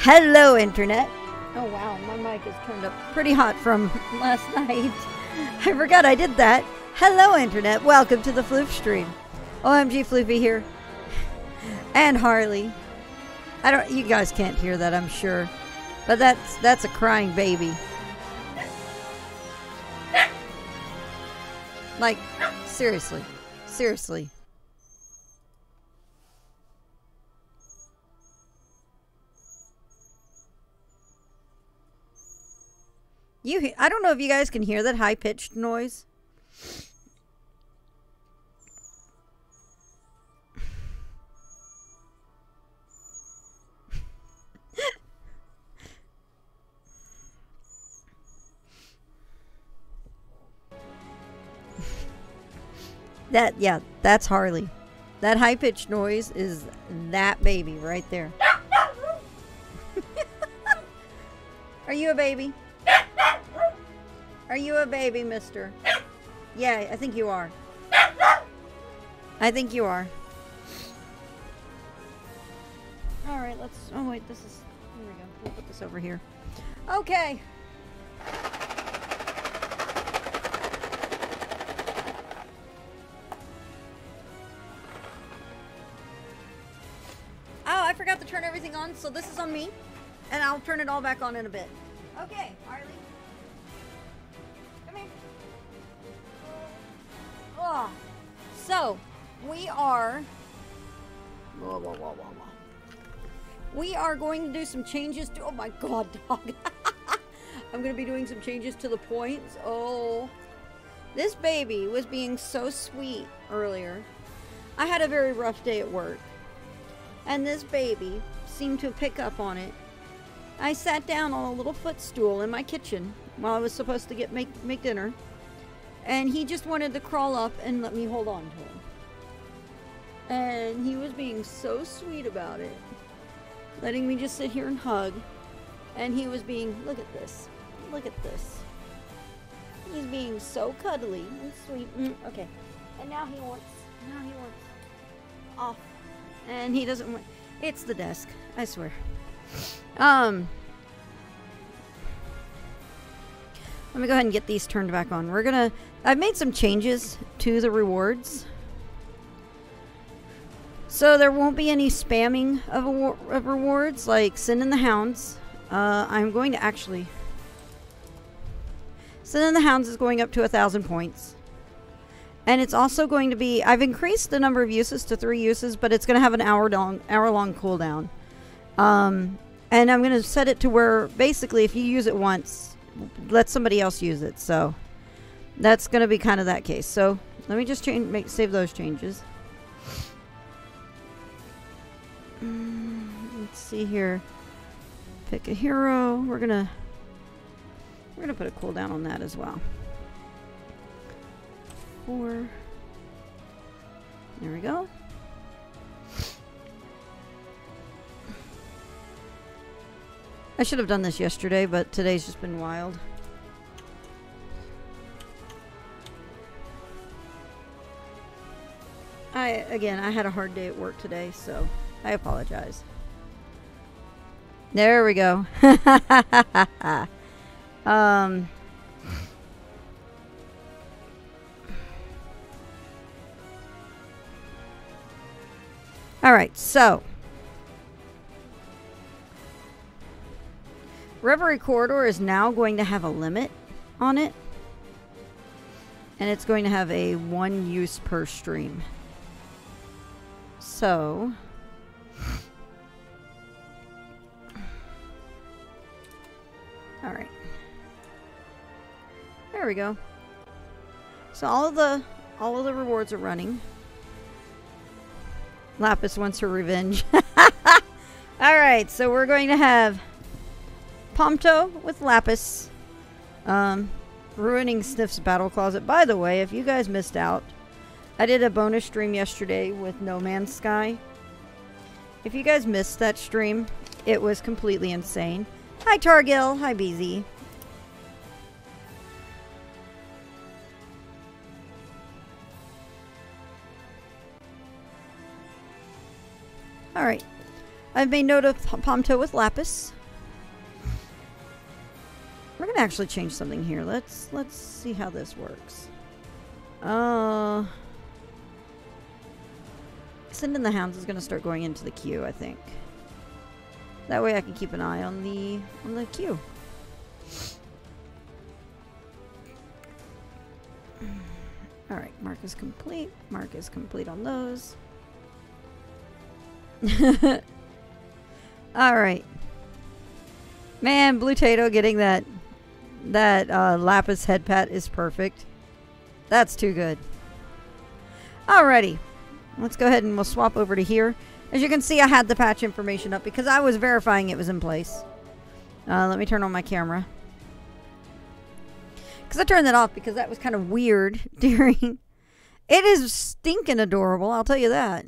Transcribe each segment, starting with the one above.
Hello, Internet. Oh, wow, my mic is turned up pretty hot from last night. I forgot I did that. Hello, Internet. Welcome to the Floof stream. OMG Floofy here. And Harley. I don't, you guys can't hear that, I'm sure. But that's, that's a crying baby. Like, seriously. Seriously. You, I don't know if you guys can hear that high pitched noise. that, yeah, that's Harley. That high pitched noise is that baby right there. Are you a baby? Are you a baby, mister? Yeah, I think you are. I think you are. All right, let's. Oh, wait, this is. Here we go. We'll put this over here. Okay. Oh, I forgot to turn everything on, so this is on me. And I'll turn it all back on in a bit. Okay, Harley. Oh, so we are. Whoa, whoa, whoa. We are going to do some changes to. Oh my god, dog. I'm going to be doing some changes to the points. Oh. This baby was being so sweet earlier. I had a very rough day at work. And this baby seemed to pick up on it. I sat down on a little footstool in my kitchen while I was supposed to get make, make dinner and he just wanted to crawl up and let me hold on to him. And he was being so sweet about it, letting me just sit here and hug. And he was being, look at this, look at this. He's being so cuddly and sweet. Mm, okay, and now he wants, now he wants off, and he doesn't want. It's the desk, I swear. Um. Let me go ahead and get these turned back on. We're gonna. I've made some changes to the rewards. So there won't be any spamming of, of rewards like Sin in the Hounds. Uh, I'm going to actually. In the Hounds is going up to a thousand points. And it's also going to be. I've increased the number of uses to three uses, but it's going to have an hour long, hour long cooldown. Um, and I'm going to set it to where basically, if you use it once, let somebody else use it. So that's going to be kind of that case. So let me just change, make save those changes. Mm, let's see here. Pick a hero. We're gonna we're gonna put a cooldown on that as well. Four. There we go. I should have done this yesterday, but today's just been wild. I again, I had a hard day at work today, so I apologize. There we go. um All right, so Reverie Corridor is now going to have a limit on it. And it's going to have a one use per stream. So. Alright. There we go. So all of the all of the rewards are running. Lapis wants her revenge. Alright, so we're going to have Pomto with Lapis. Um, ruining Sniff's Battle Closet. By the way, if you guys missed out, I did a bonus stream yesterday with No Man's Sky. If you guys missed that stream, it was completely insane. Hi, Targil. Hi, BZ. Alright. I've made note of Pomto with Lapis. We're actually change something here. Let's let's see how this works. Uh, sending the hounds is gonna start going into the queue. I think. That way I can keep an eye on the on the queue. All right, mark is complete. Mark is complete on those. All right. Man, Blue Tato getting that that uh, Lapis head pat is perfect. That's too good. Alrighty. Let's go ahead and we'll swap over to here. As you can see, I had the patch information up because I was verifying it was in place. Uh, let me turn on my camera. Because I turned that off because that was kind of weird during... It is stinking adorable, I'll tell you that.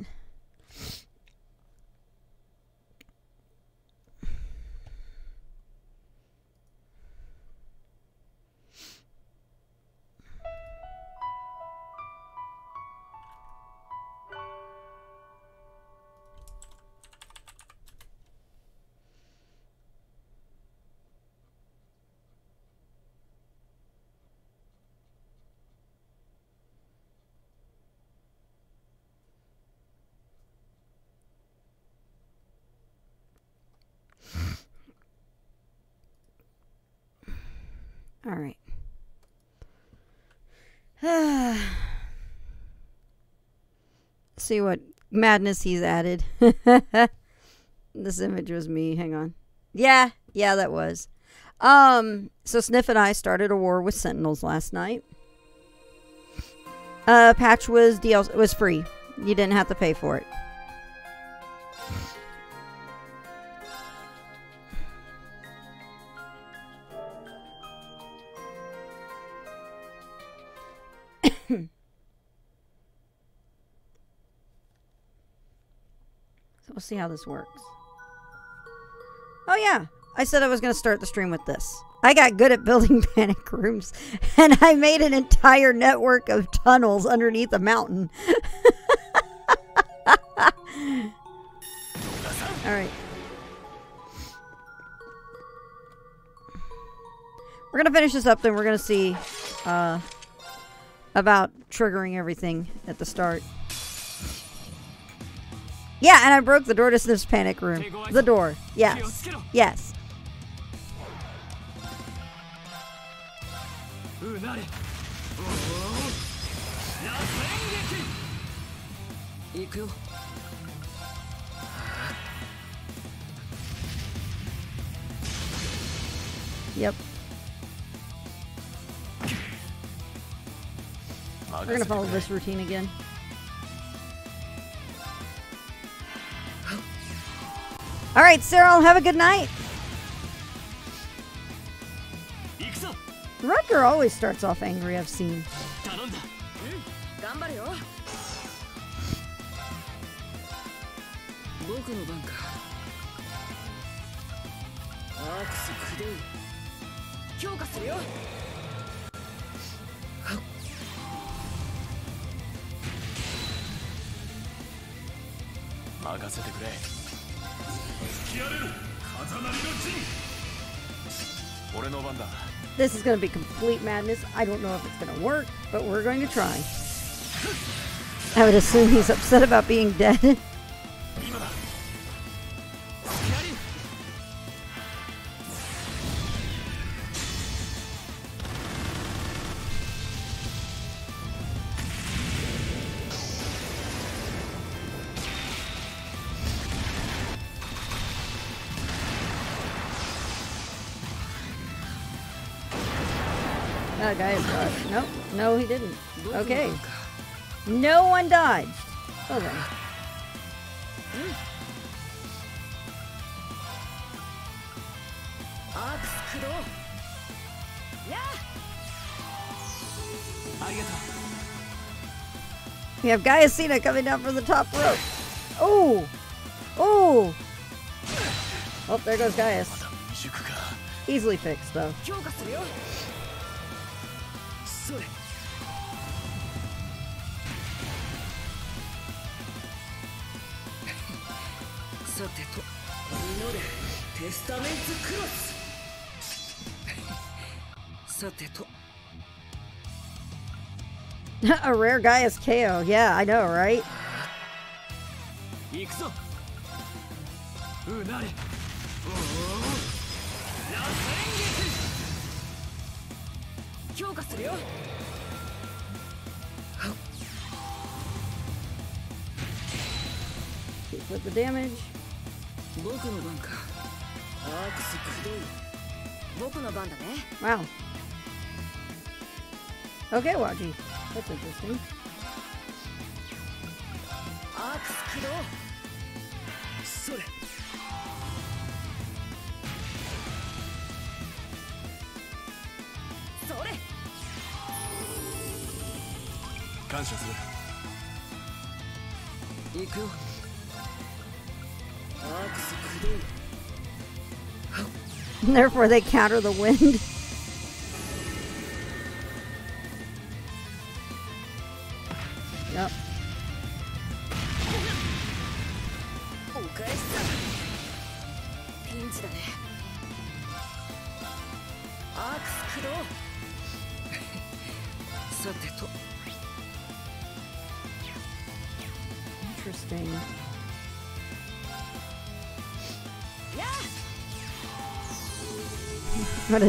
See what madness he's added. this image was me. Hang on. Yeah, yeah, that was. Um, so Sniff and I started a war with Sentinels last night. Uh, patch was DL was free. You didn't have to pay for it. We'll see how this works. Oh yeah, I said I was going to start the stream with this. I got good at building panic rooms, and I made an entire network of tunnels underneath a mountain. All right. We're going to finish this up, then we're going to see uh, about triggering everything at the start. Yeah, and I broke the door to Sniff's panic room. The door. Yes. Yes. Yep. We're gonna follow this routine again. All right, Cyril, have a good night. Rutger always starts off angry, I've seen. This is going to be complete madness. I don't know if it's going to work, but we're going to try. I would assume he's upset about being dead. Okay. No one dodged. Well then. We have Gaiacina coming down from the top rope. Oh! Oh! Oh, there goes Gaius. Easily fixed, though. さてと祈れテスタメンツクロスさてと A rare Gaius KO. Yeah, I know, right? 行くぞうなれおお螺旋撃強化するよ Keep with the damage. 僕の番か。アークスくどい。僕の番だね。Wow. Okay, Waji. That's interesting. アークス起動それ。それ。感謝する。行くよ Therefore, they counter the wind.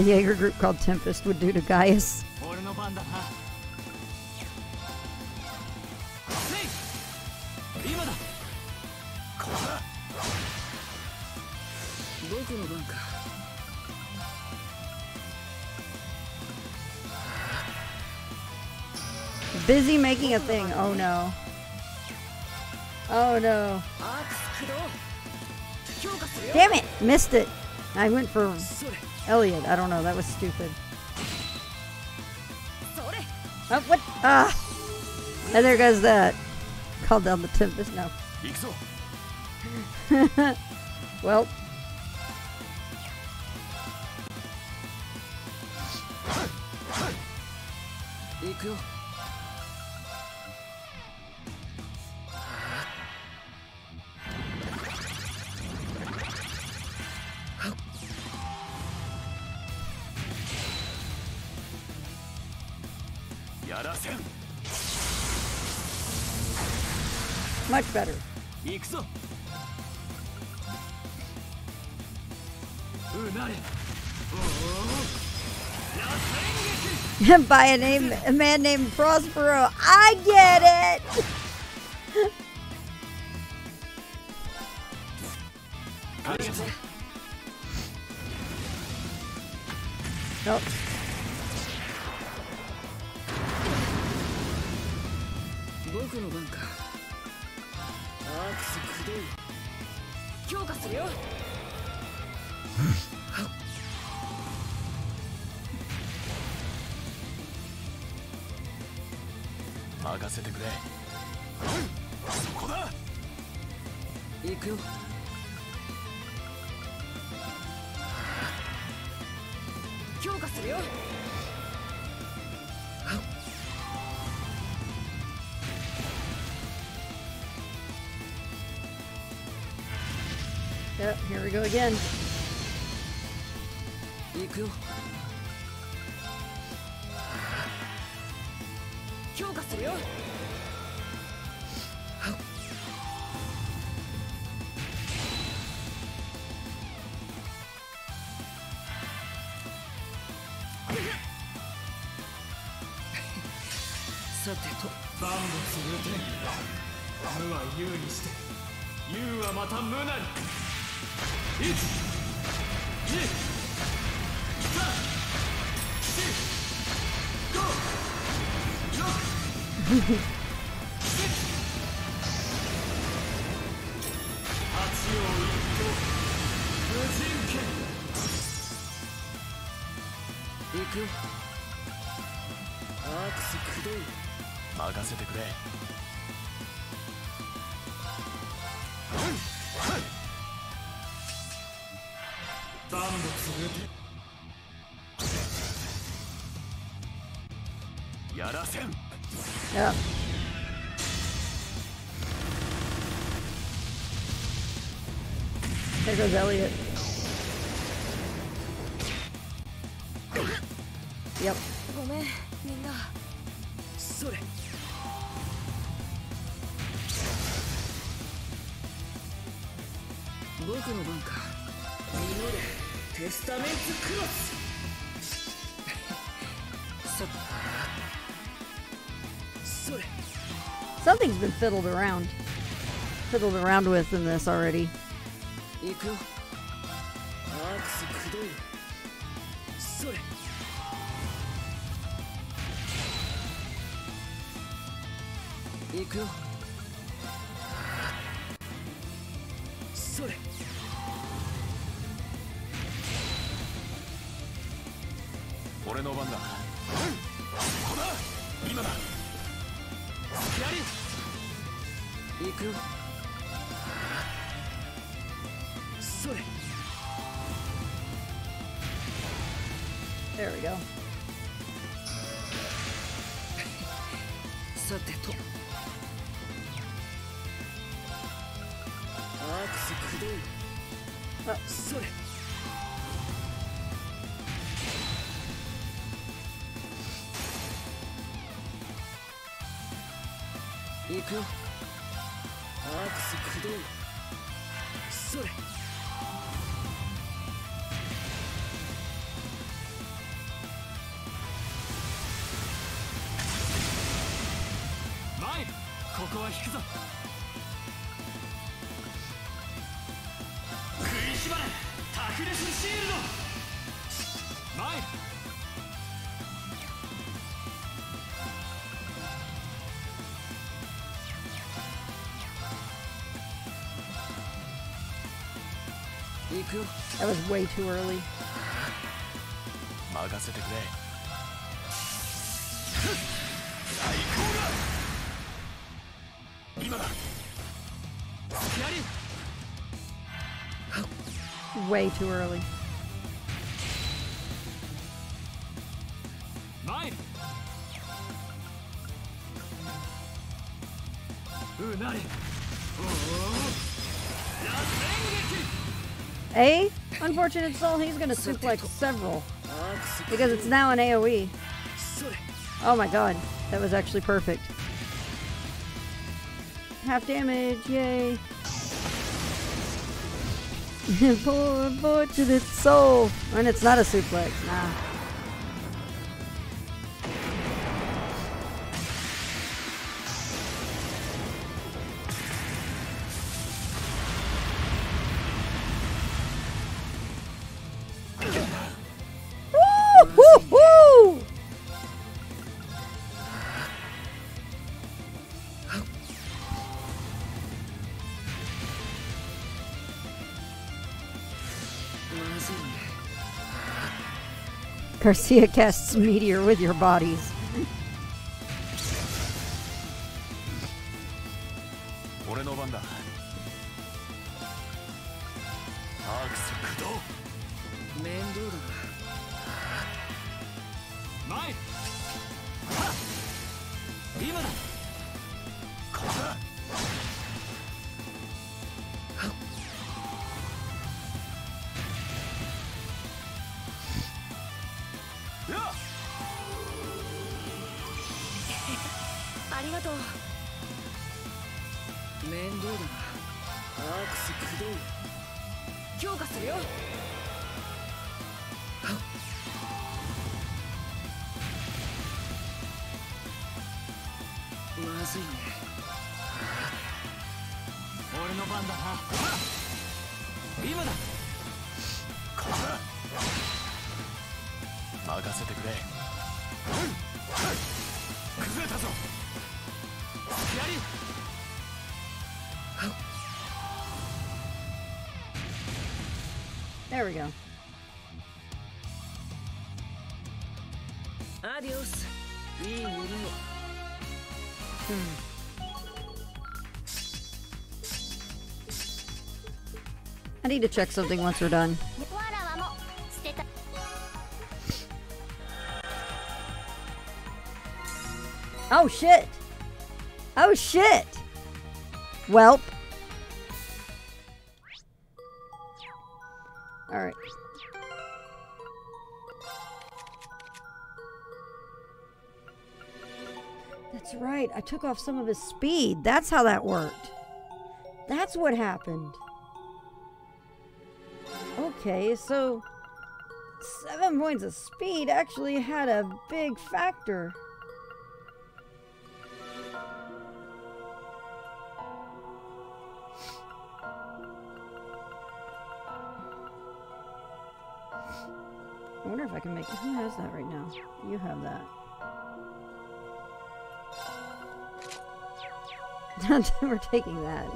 The Jaeger group called Tempest would do to Gaius. Busy making a thing. Oh no. Oh no. Damn it! Missed it. I went for Elliot. I don't know. That was stupid. Oh, what? Ah! And there goes that. Call down the Tempest now. well, By a name, a man named Prospero. I get it. Go again. やらせん Yep. There goes Elliot. Yep. ごめんみんなそれ 僕の番かミノレテスタメンツクロスそそれ Something's been fiddled around. Fiddled around with in this already. 行くよアークス駆動それ行くよ That was way too early. way too early. Mine. A? Unfortunate Soul, he's gonna suplex several. Because it's now an AoE. Oh my god, that was actually perfect. Half damage, yay. Poor unfortunate soul. And it's not a suplex, nah. Garcia casts meteor with your bodies. There we go. Adios. Hmm. I need to check something once we're done. Oh shit! Oh shit! Welp. I took off some of his speed. That's how that worked. That's what happened. Okay, so seven points of speed actually had a big factor. I wonder if I can make Who has that right now? You have that. we're taking that.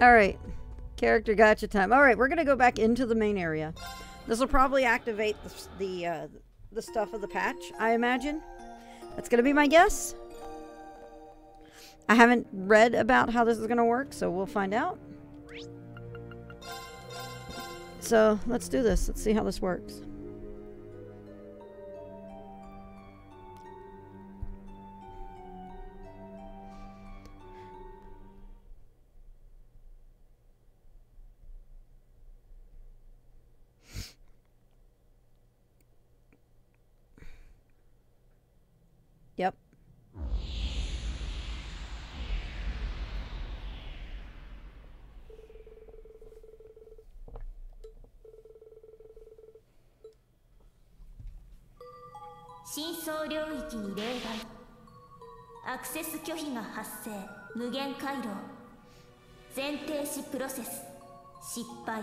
Alright. Character gotcha time. Alright, we're gonna go back into the main area. This will probably activate the, the, uh, the stuff of the patch, I imagine. That's gonna be my guess. I haven't read about how this is gonna work, so we'll find out. So, let's do this. Let's see how this works. Yep. 深層領域に例外。アクセス拒否が発生。無限回廊全停止プロセス。失敗。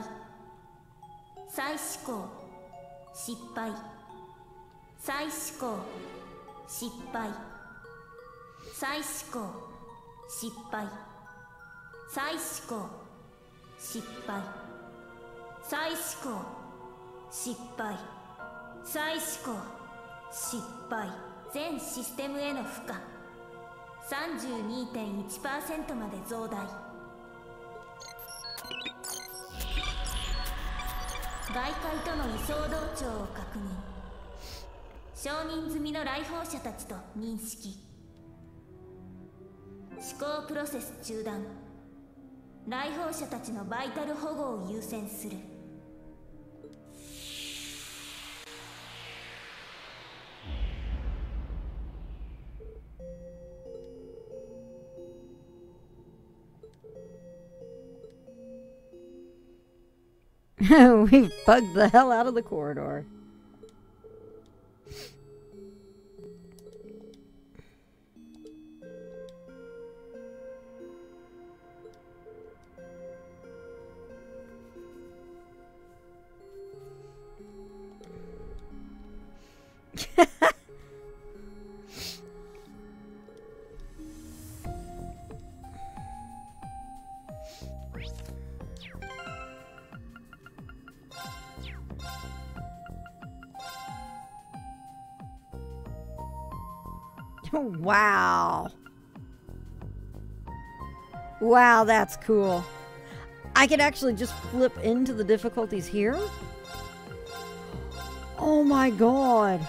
再試行失敗。再試行失敗。再試行失敗。再試行失敗。再試行失敗。再試行失敗。全システムへの負荷。32.1%まで増大。外界との移送同調を確認。承認済みの来訪者たちと認識。思考プロセス中断。来訪者たちのバイタル保護を優先する。We've bugged the hell out of the corridor. Wow, that's cool. I could actually just flip into the difficulties here? Oh my god.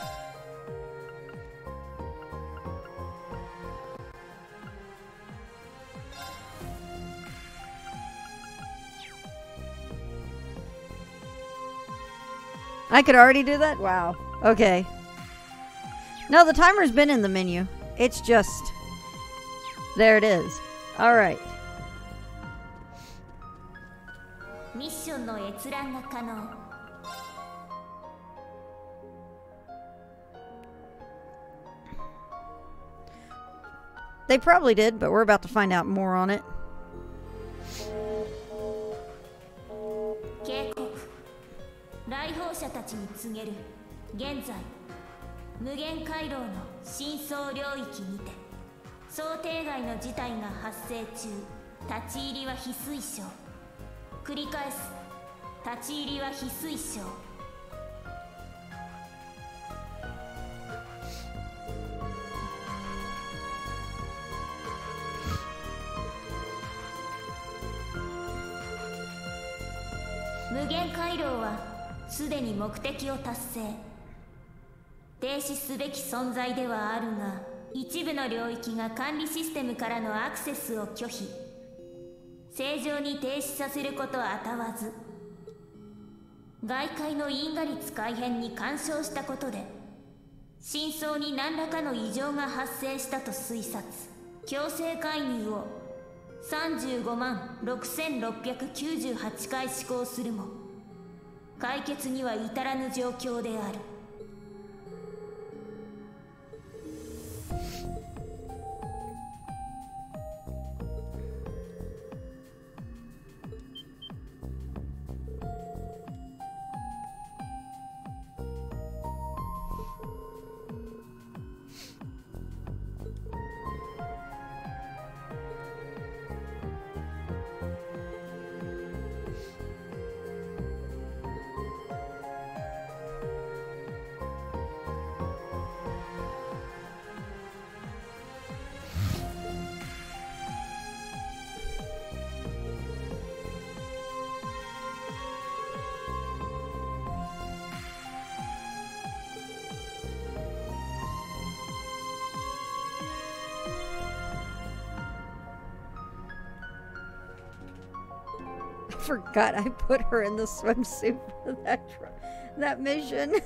I could already do that? Wow. Okay. No, the timer's been in the menu. It's just... There it is. Alright. ンの閲覧が可能 They probably did, but we're about to find out more on it. 警告来訪者たちに告げる現在無限回廊の深層領域にて想定外の事態が発生中立ち入りは非推奨繰り返す 立ち入りは非推奨無限回廊はすでに目的を達成。停止すべき存在ではあるが一部の領域が管理システムからのアクセスを拒否。正常に停止させることはあたわず。外界の因果率改変に干渉したことで真相に何らかの異常が発生したと推察。強制介入を35万6698回施行するも解決には至らぬ状況である。Forgot I put her in the swimsuit for that that mission.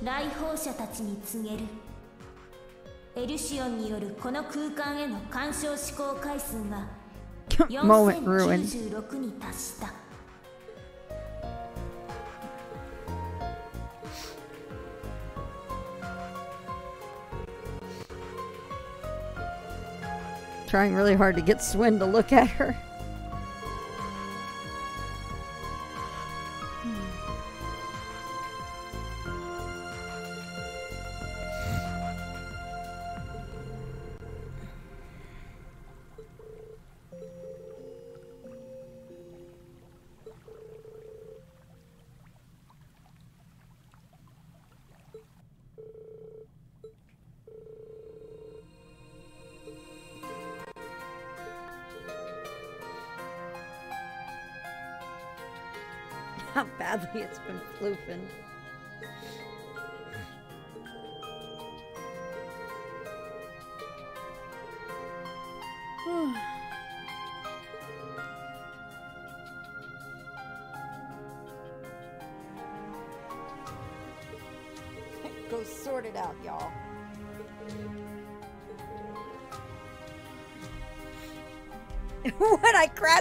来訪 Trying really hard to get Swin to look at her.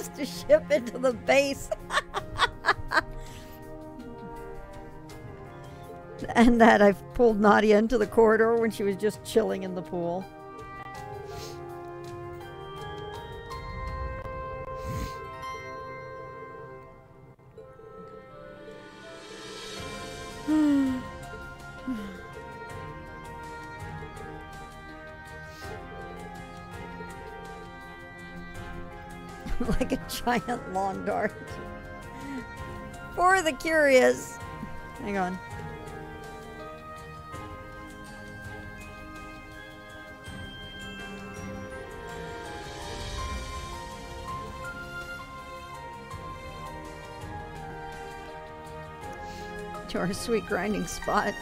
The ship into the base. and that I've pulled Nadia into the corridor when she was just chilling in the pool. Giant lawn dart. For the curious. Hang on. To our sweet grinding spot.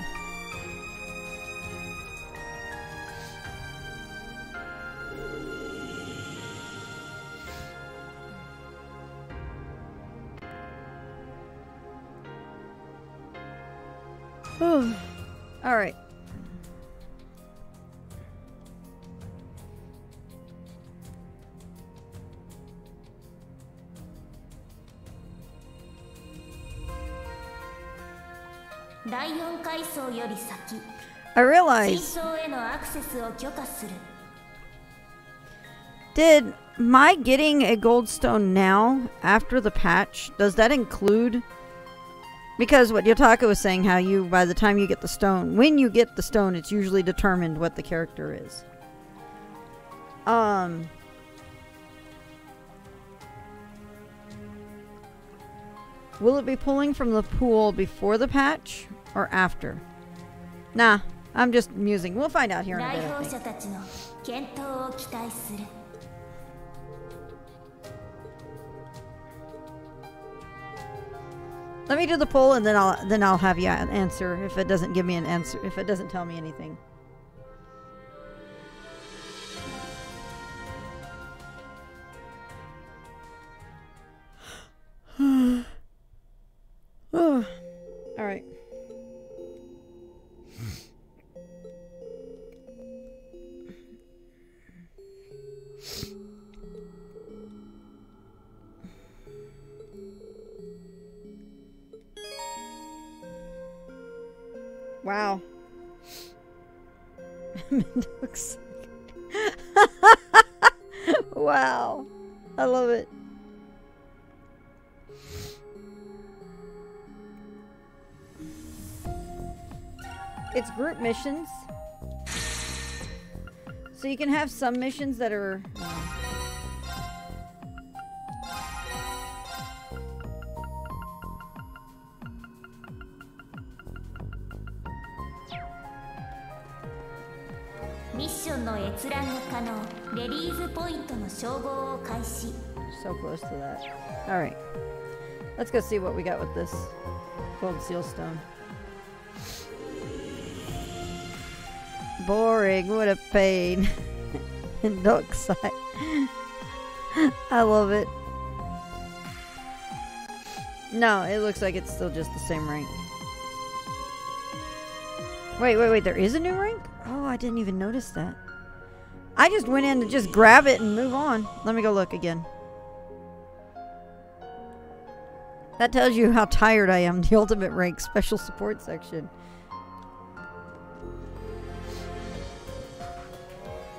guys. Did my getting a goldstone now after the patch, does that include? Because what Yotaka was saying, how you, by the time you get the stone, when you get the stone, it's usually determined what the character is. Um. Will it be pulling from the pool before the patch or after? Nah, I'm just musing. We'll find out here in a bit. Let me do the poll and then I'll then I'll have you answer if it doesn't give me an answer if it doesn't tell me anything. All right. Wow. looks wow. I love it. It's group missions. So you can have some missions that are. So close to that. Alright. Let's go see what we got with this gold seal stone. Boring. What a pain. dark side. I love it. No, it looks like it's still just the same rank. Wait, wait, wait. There is a new rank? Oh, I didn't even notice that. I just went in to just grab it and move on. Let me go look again. That tells you how tired I am. The ultimate rank special support section.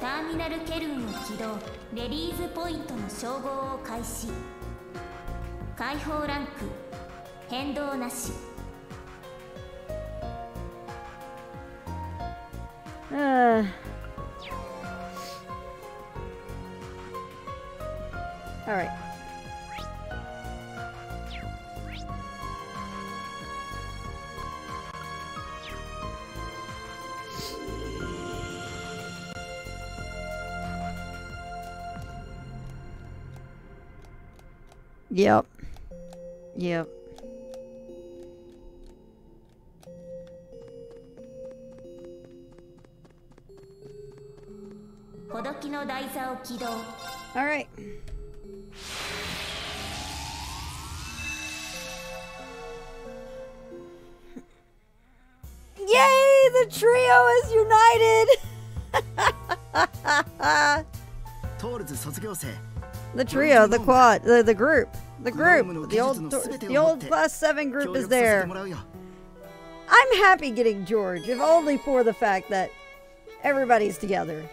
タ Alright. Yep. Yep. All right. Yay! The trio is united! the trio, the quad, the, the group, the group, the old, the old plus seven group is there. I'm happy getting George, if only for the fact that everybody's together.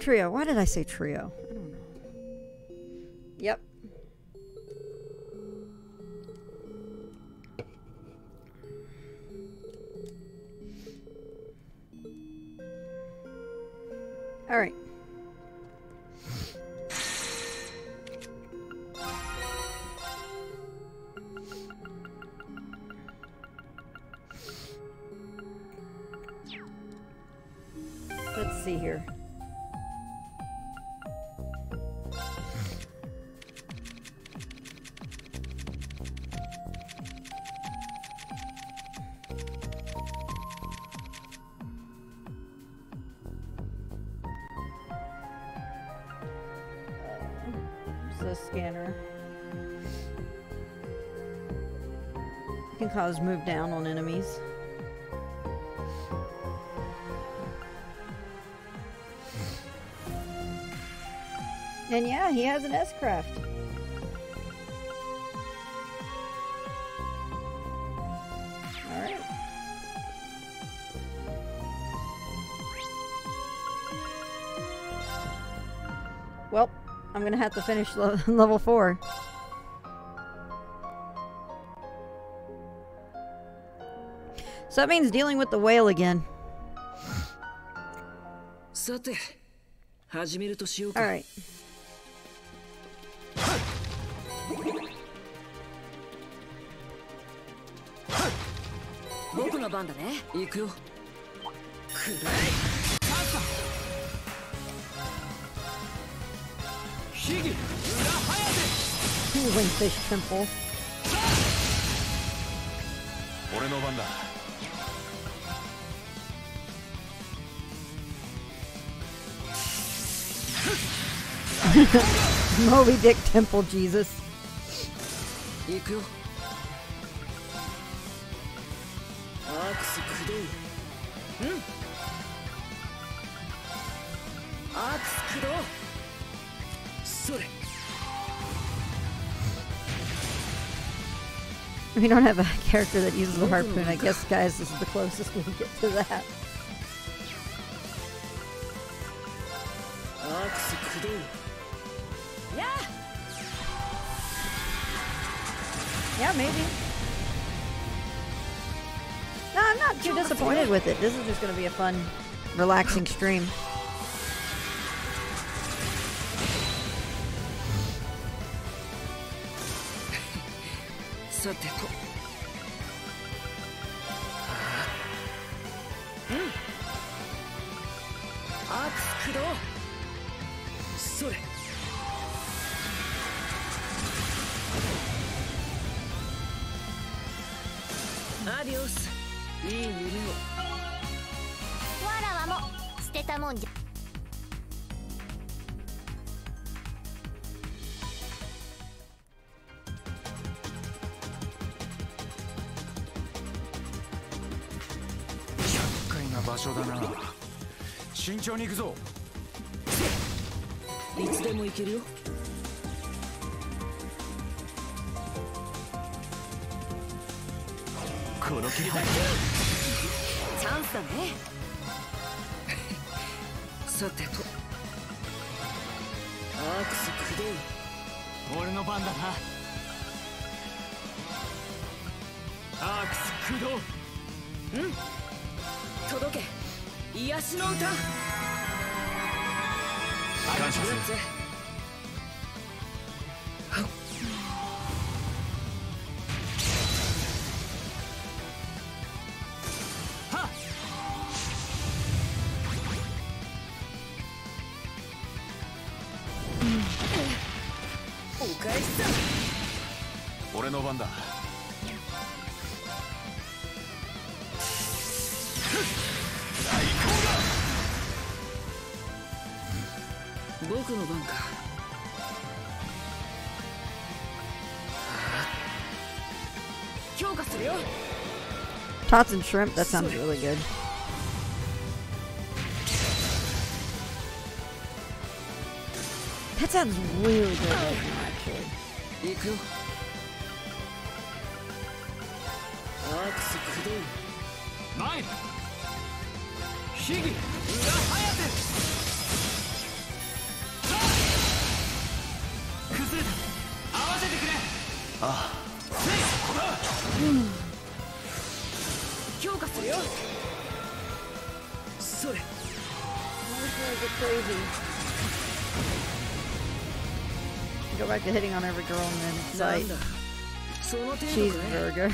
Trio. Why did I say trio? I don't know. Yep. All right. Let's see here. Cause move down on enemies. And yeah, he has an S-craft. Alright. Well, I'm gonna have to finish level 4. So that means dealing with the whale again. さて始めるとし Moby Dick Temple Jesus. We don't have a character that uses the harpoon. I guess, guys, this is the closest we get to that. Maybe. No, I'm not too disappointed with it. This is just going to be a fun, relaxing stream. 慎重に行くぞ。いつでも行けるよ。Tots and shrimp, that sounds really good. That sounds really good. Cheeseburger.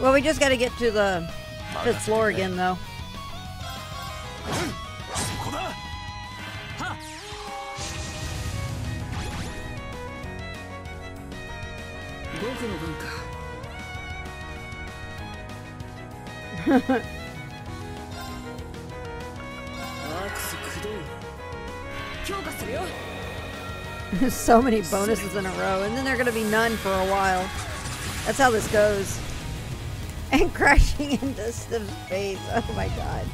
Well, we just got to get to the fifth floor again, though. There's so many bonuses in a row, and then they're going to be none for a while. That's how this goes. And crashing into the face. Oh my god.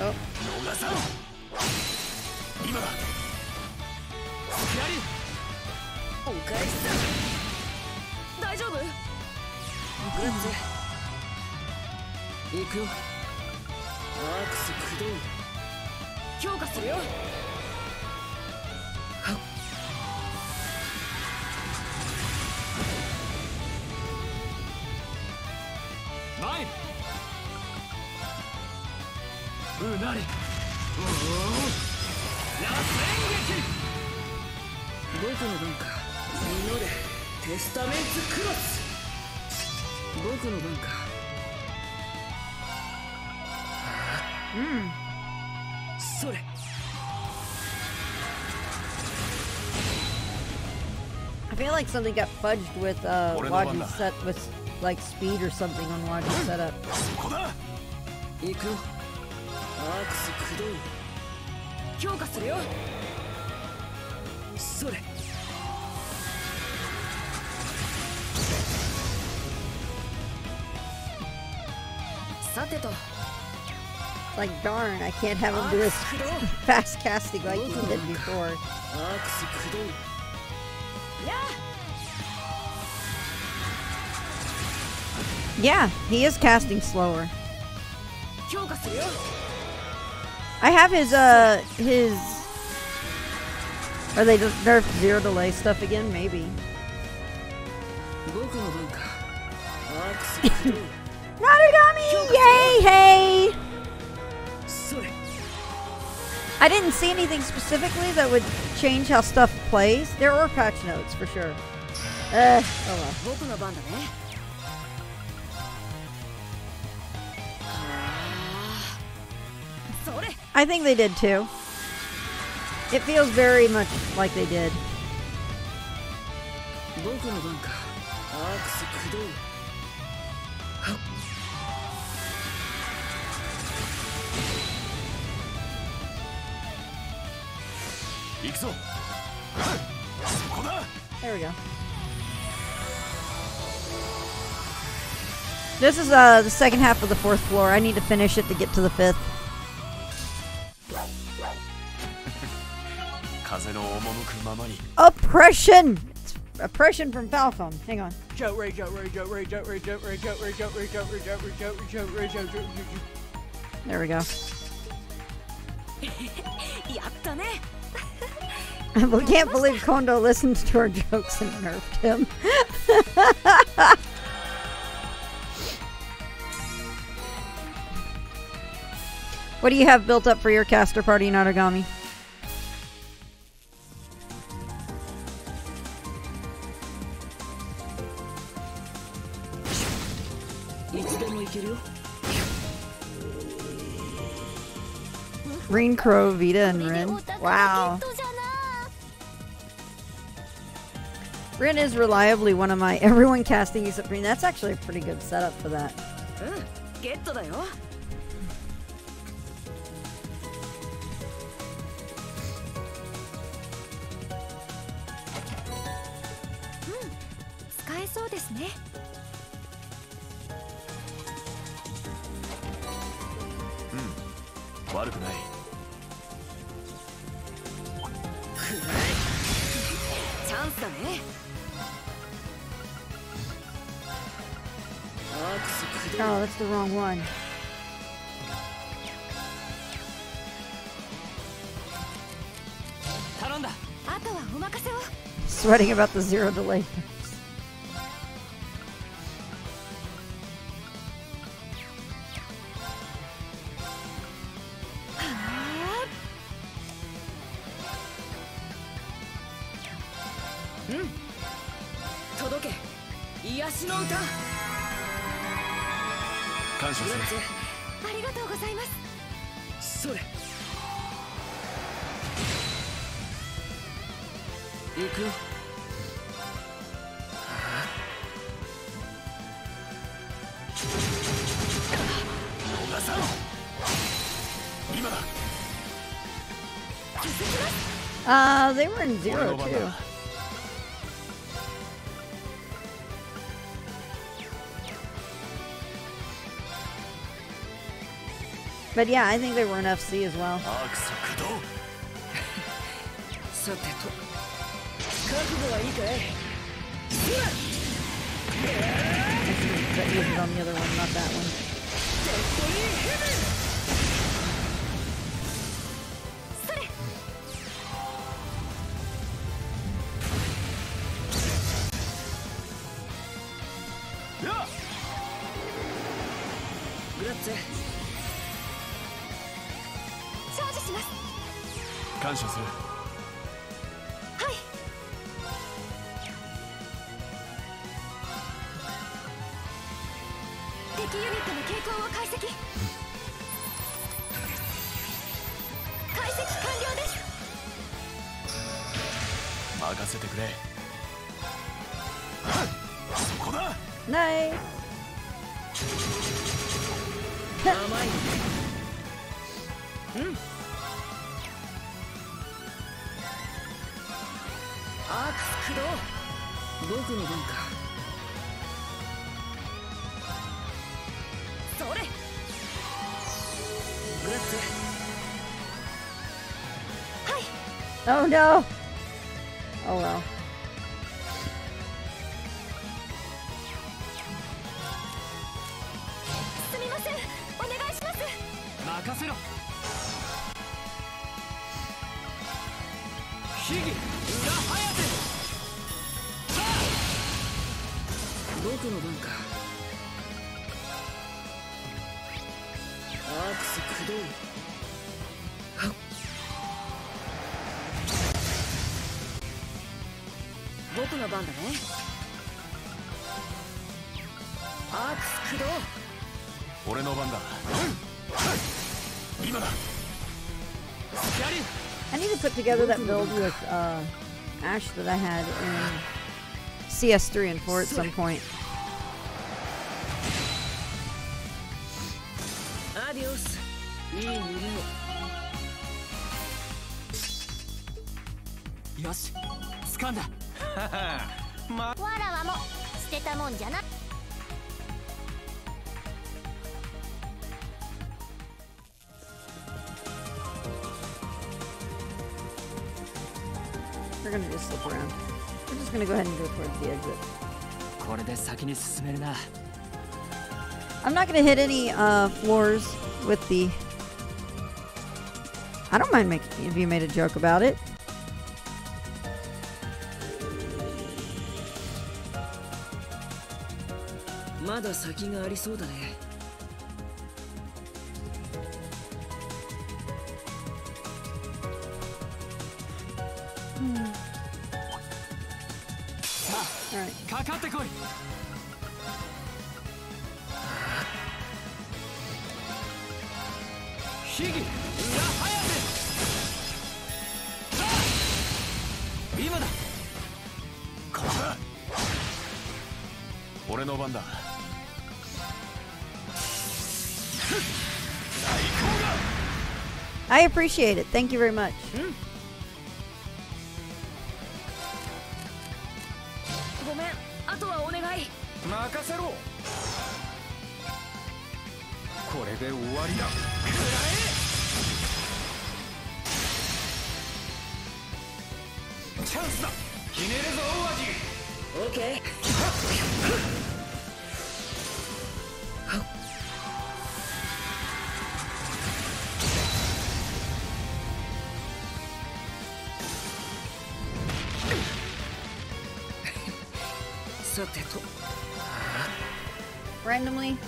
Oh. Okay. Hmm. 行くよアークス駆動。強化する。よは参るうなれおお。螺旋撃僕の番かみんなテスタメンツクロス。僕の番か I feel like something got fudged with uh Waji's set with like speed or something on Waji's setup. Sure. さてと。like darn, I can't have him do his fast casting like he did before. Yeah, he is casting slower. I have his, uh, his... Are they just nerfed zero delay stuff again? Maybe. Narugami! Yay! Hey! I didn't see anything specifically that would change how stuff plays. There are patch notes for sure. Uh, oh well. I think they did too. It feels very much like they did. There we go. This is uh, the second half of the fourth floor. I need to finish it to get to the fifth. Oppression! It's oppression from Falcom. Hang on. There we go. I can't believe Kondo listened to our jokes and nerfed him. what do you have built up for your caster party in Aragami? Green Crow, Vita, and Rin. Wow. Rin is reliably one of my everyone casting except Rin. That's actually a pretty good setup for that. Oh, that's the wrong one. Sweating about the zero delay. they were in zero too. But yeah, I think they were in FC as well. I on the other one, not that one. No. Together that build with uh, Ash that I had in CS3 and 4 at some point. I'm not gonna hit any uh, floors with the. I don't mind making if you made a joke about it. Appreciate it. Thank you very much. ごめんあとはお願い。任せろ。これで終わりだ。チャンスだ。ひねるぞ大味オーケー Randomly,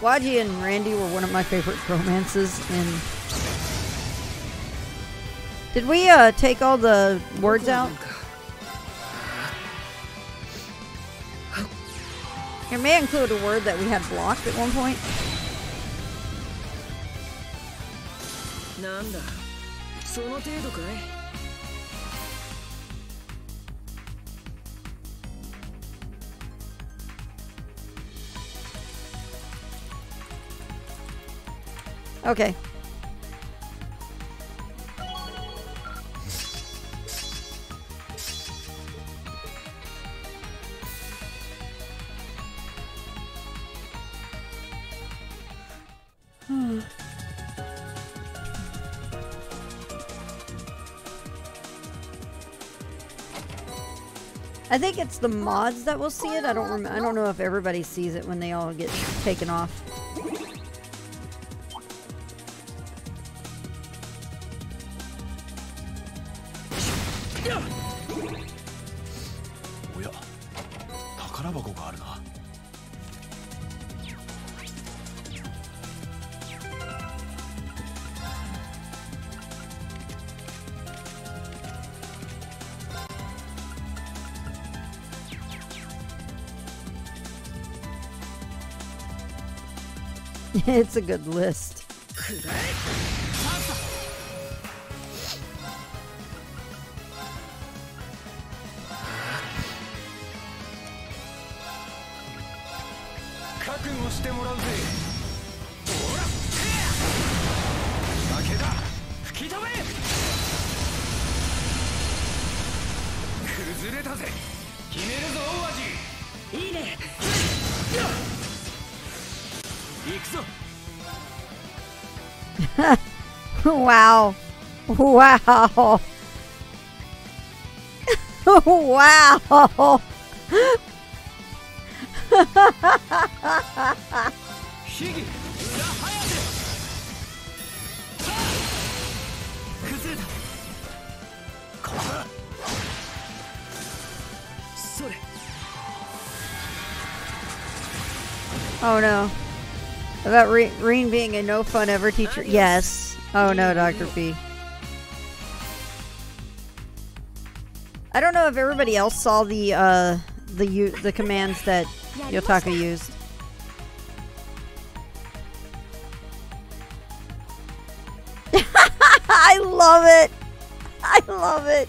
Waji and Randy were one of my favorite romances. In did we uh, take all the words out? It may include a word that we had blocked at one point. な Okay. I think it's the mods that will see it. I don't I don't know if everybody sees it when they all get taken off. it's a good list. Wow. Wow. wow. Oh no. About Reen being a no fun ever teacher. Yes. Oh no, Dr. P. I don't know if everybody else saw the uh the the commands that Yotaka used. I love it. I love it.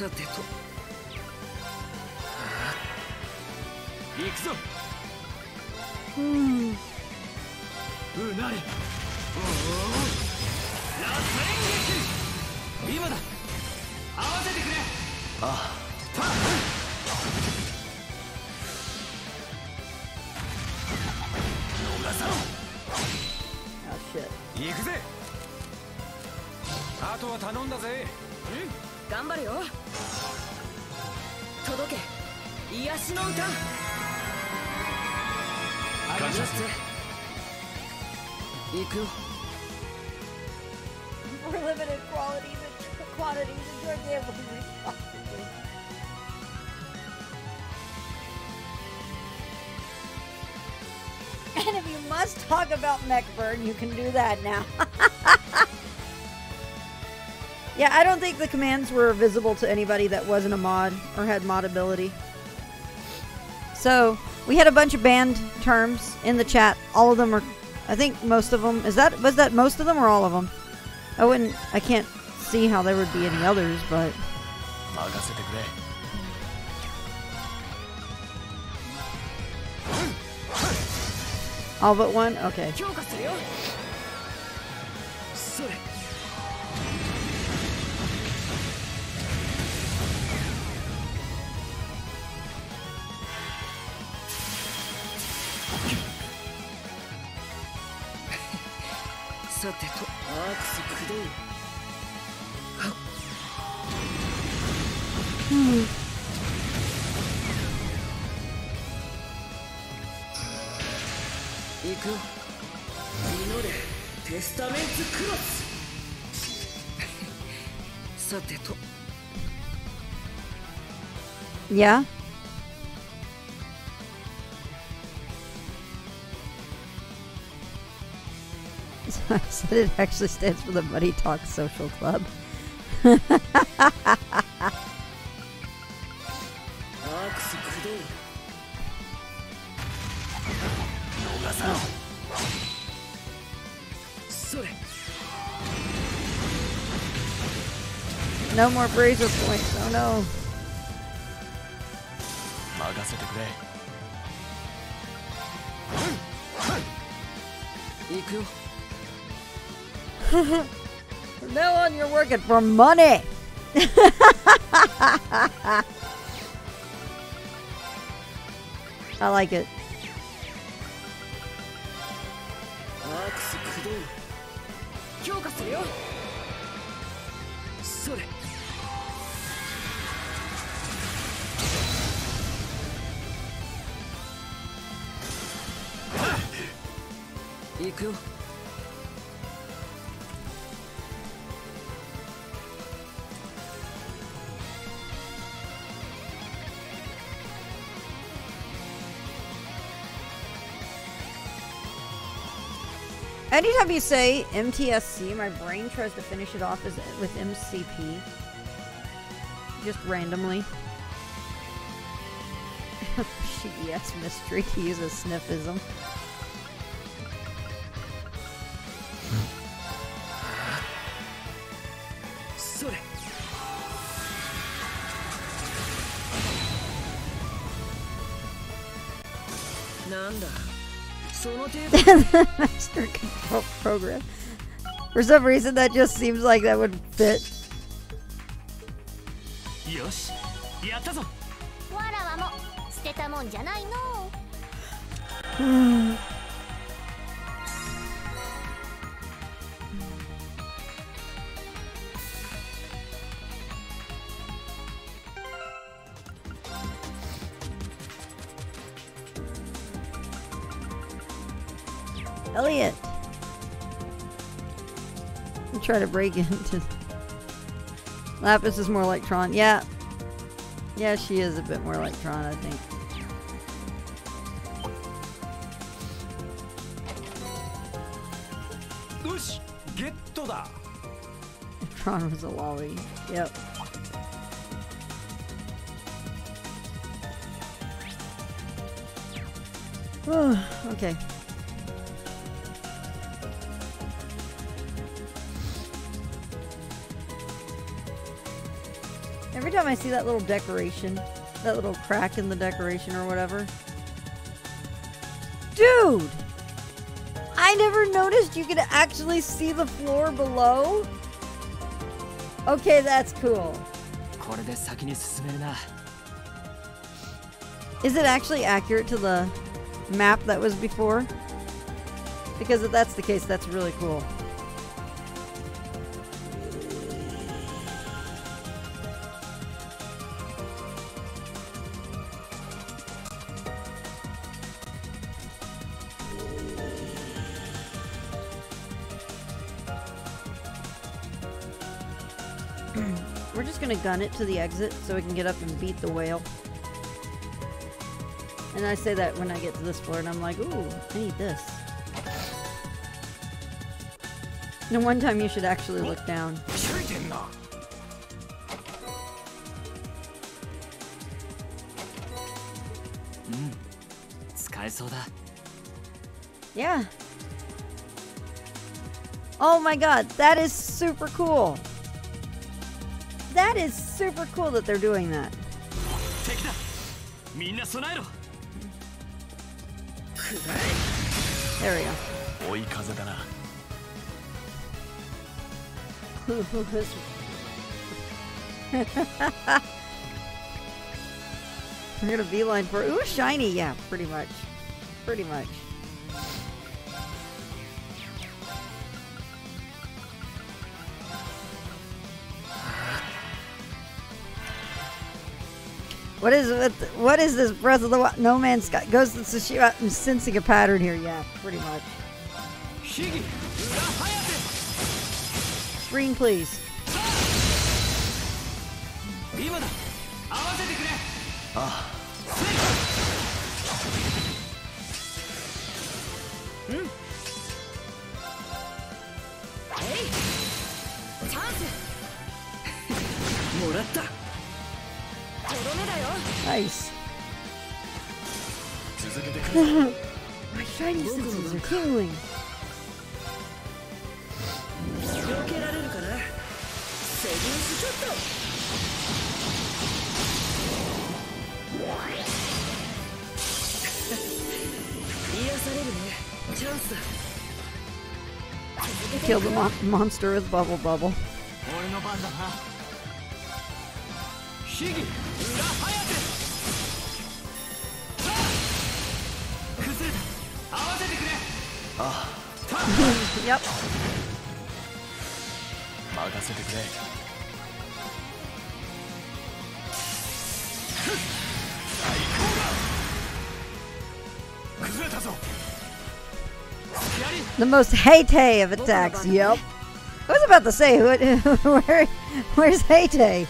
さてと。行くぞ。うなれ。おお。螺旋撃今だ。合わせてくれ。あ逃さん。Oh shit. 行くぜ。あとは頼んだぜ。頑張れよ届け。癒しの歌。感謝する行くよ。For limited qualities and quantities and your gambling responsibly. And if you must talk about McBurn, you can do that now. Yeah, I don't think the commands were visible to anybody that wasn't a mod or had mod ability. So, we had a bunch of banned terms in the chat. All of them are, I think most of them, is that, was that most of them or all of them? I wouldn't, I can't see how there would be any others, but. All but one? Okay. Hmm. Iku. Minore. Testament Cross. さてと。Yeah. said it actually stands for the Money Talk Social Club. No more bracer points. Oh no. From now on, you're working for money. I like it. Anytime you say MTSC, my brain tries to finish it off as with MCP. Just randomly. CBS mystery to use a sniffism. Liquor Control Program. For some reason, that just seems like that would fit. I'm to break into. Lapis is more like Tron. Yeah. Yeah, she is a bit more like Tron, I think. Tron was a lolly. Yep. okay. Every time I see that little decoration, that little crack in the decoration or whatever. Dude! I never noticed you could actually see the floor below. Okay, that's cool. Is it actually accurate to the map that was before? Because if that's the case, that's really cool. gun it to the exit so we can get up and beat the whale. And I say that when I get to this floor and I'm like, ooh, I need this. And one time you should actually look down. Yeah. Oh my god, that is super cool that is super cool that they're doing that. There we go. We're gonna beeline for ooh shiny, yeah, pretty much, pretty much. What is what, what is this Breath of the Wild? No Man's Sky goes to Tsushima. I'm sensing a pattern here. Yeah, pretty much. Green, please. Ah. My shiny senses are tingling. Kill the mo monster with Bubble Bubble. Yep. The most heyday of attacks, yep. I was about to say, who, where, where's heyday?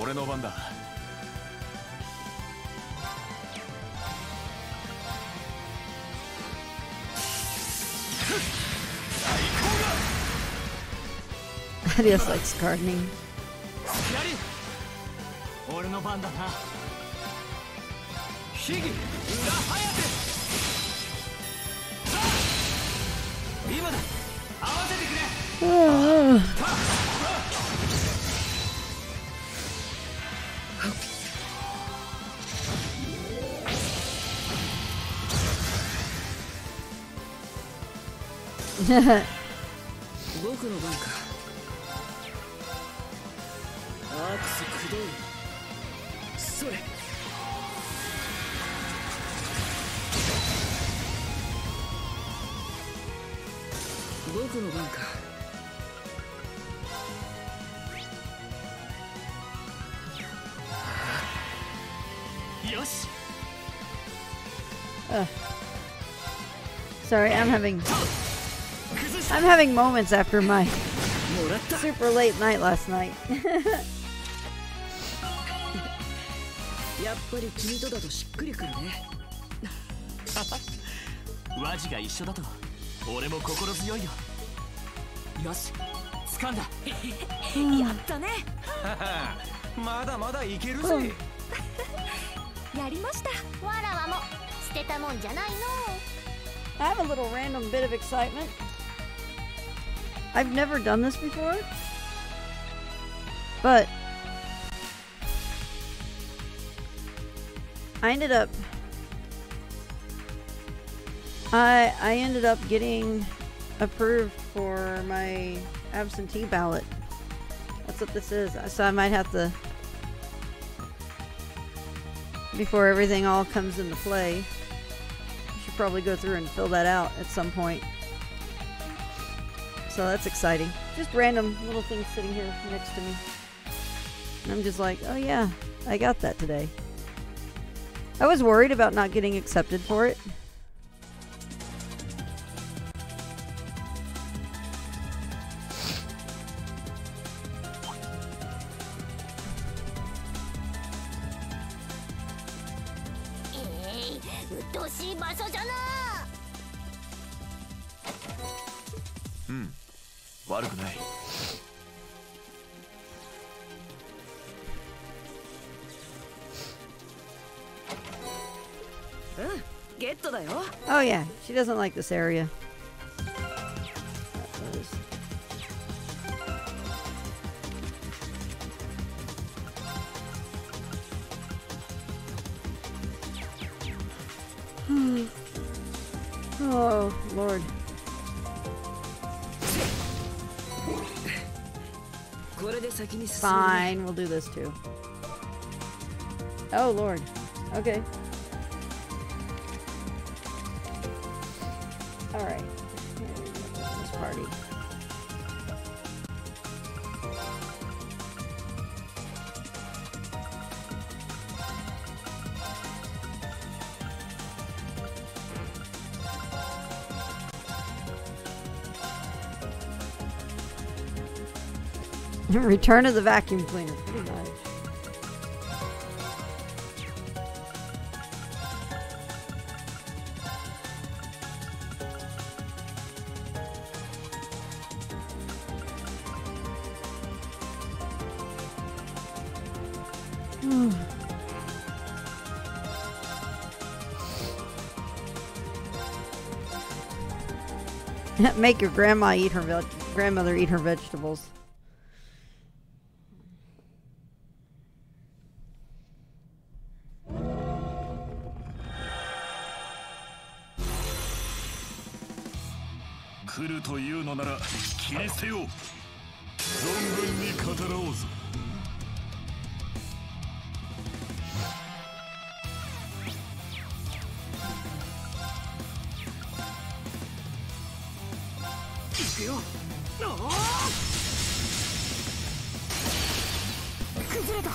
俺の番だ。Adios likes gardening. 俺の番だな。今だ。合わせてくれ Sorry, I'm having I'm having moments after my もらった super late night last night. やっぱり君とだとしっくりくるね和ジが一緒だと俺も心強いよよし掴んだやったねまだまだいけるぜ、やりましたわらわも捨てたもんじゃないの I have a little random bit of excitement. I've never done this before. But I ended up I I ended up getting approved for my absentee ballot. That's what this is. So I might have to before everything all comes into play should probably go through and fill that out at some point. So that's exciting. Just random little things sitting here next to me. And I'm just like, oh yeah, I got that today. I was worried about not getting accepted for it. doesn't like this area. oh, Lord. Fine, we'll do this too. Oh, Lord. Okay. Return of the vacuum cleaner. Pretty much. Make your grandma eat her grandmother eat her vegetables.「ら切り捨てよ。う」「存分に語らおうぞ」くよ。お崩れた。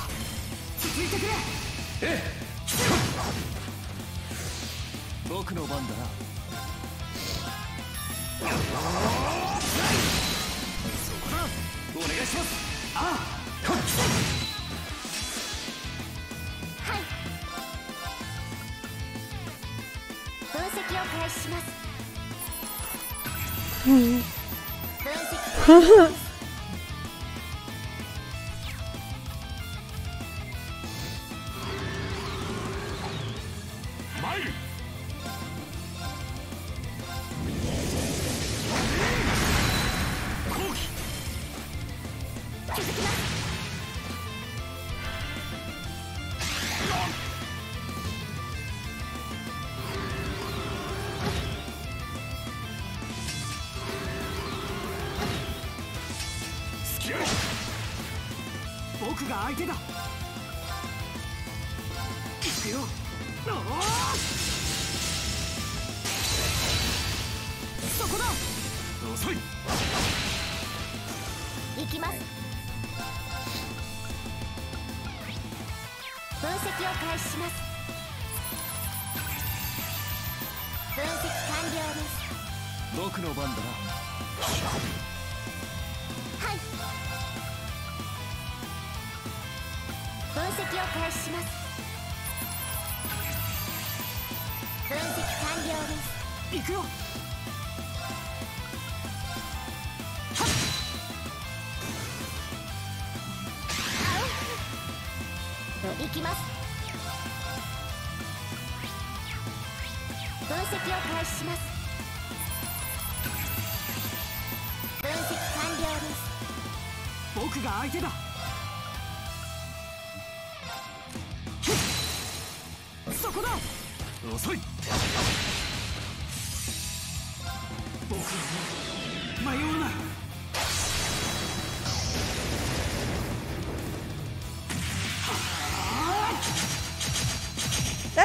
続いてくれ。ええ。僕の番だなお願いしますあ分析を開始します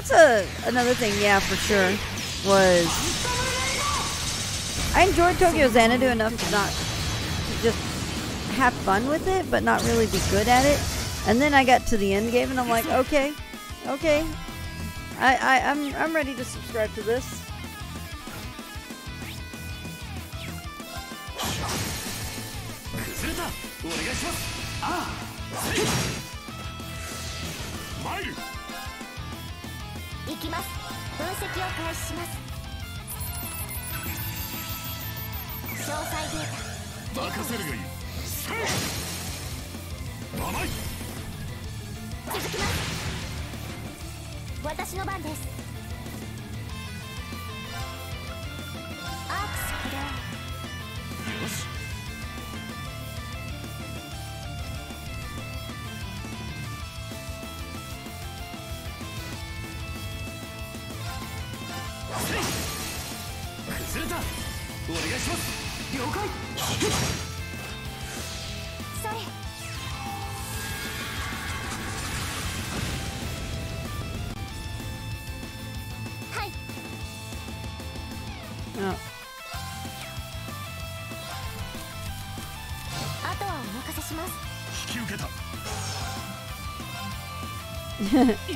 That's a another thing, yeah, for sure. Was I enjoyed Tokyo Xanadu enough to not just have fun with it, but not really be good at it. And then I got to the end game, and I'm like, okay, okay, I, I I'm I'm ready to subscribe to this. 任せるがいい。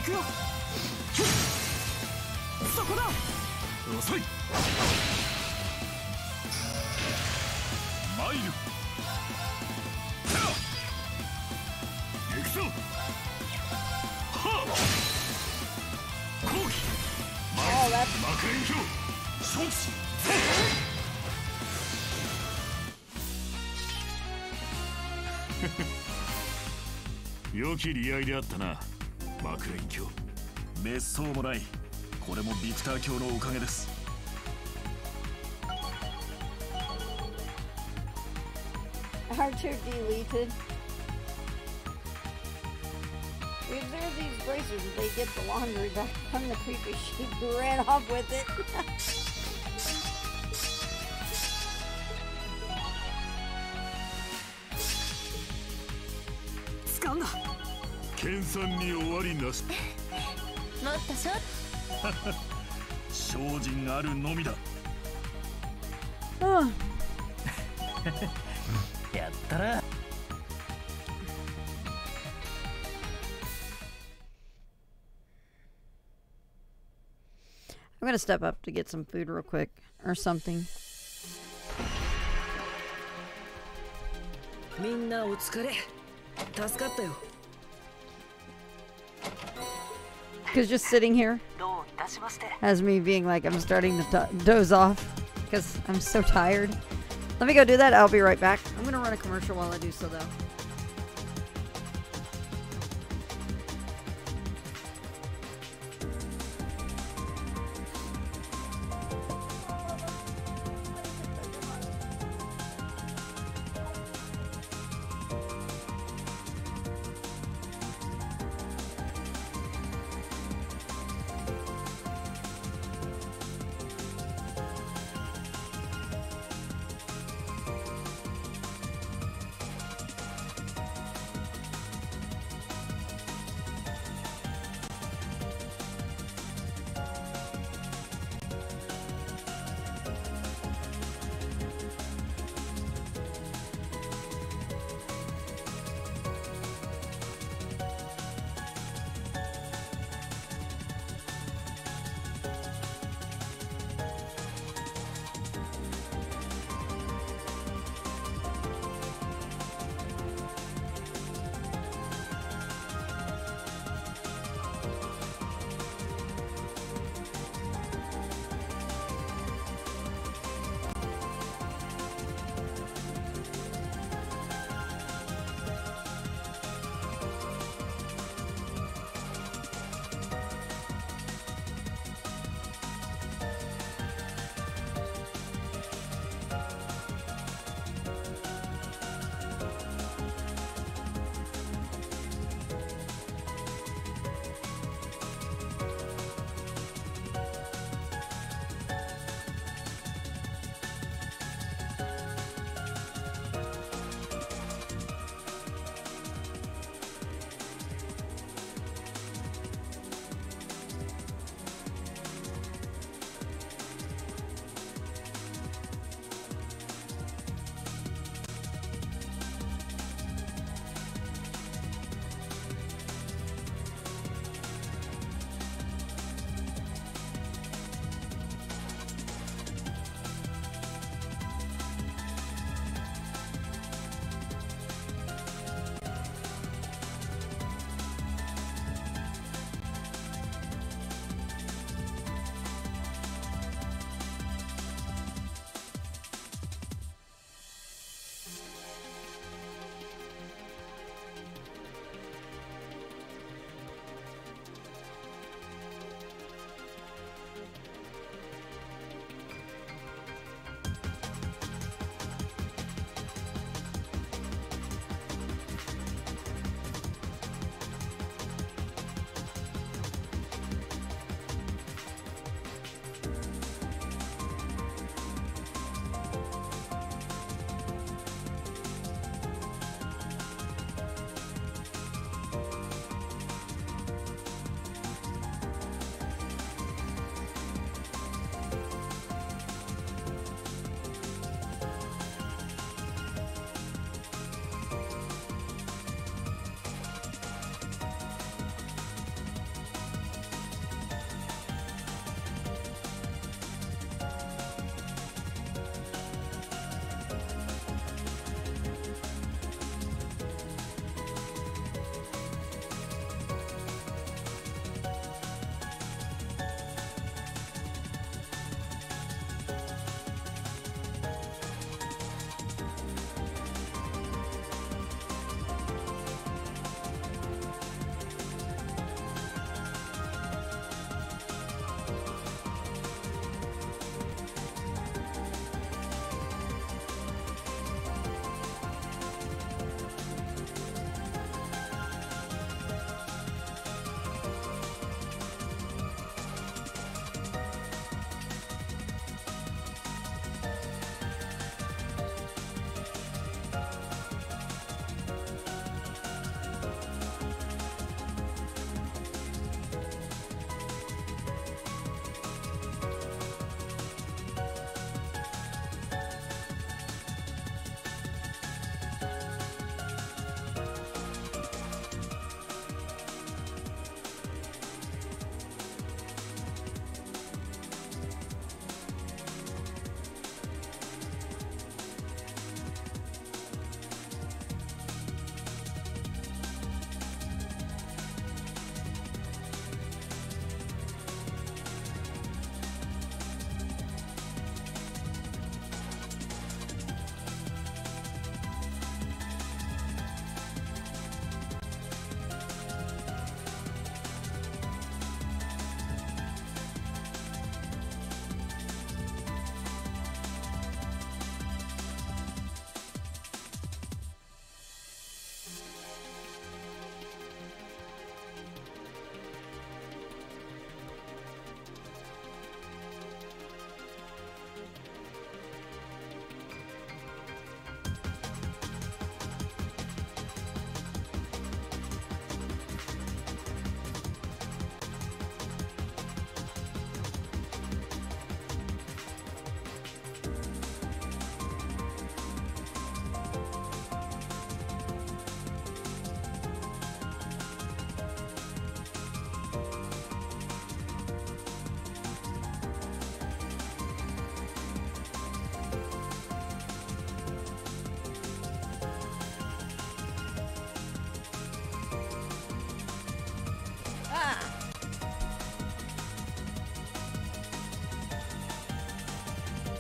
行くよそこだ。遅い。参る。行くぞ。はあ後期参る幕連表承知良き利合いであったな。滅相もない。これもビクター卿のおかげです。研に終わりなし。っとしょ精進あるのみだ Oh, やったな I'm gonna step up to get some food real quick or something. みんなお疲れ助かったよ Because just sitting here has me being like, I'm starting to doze off because I'm so tired. Let me go do that. I'll be right back. I'm going to run a commercial while I do so, though.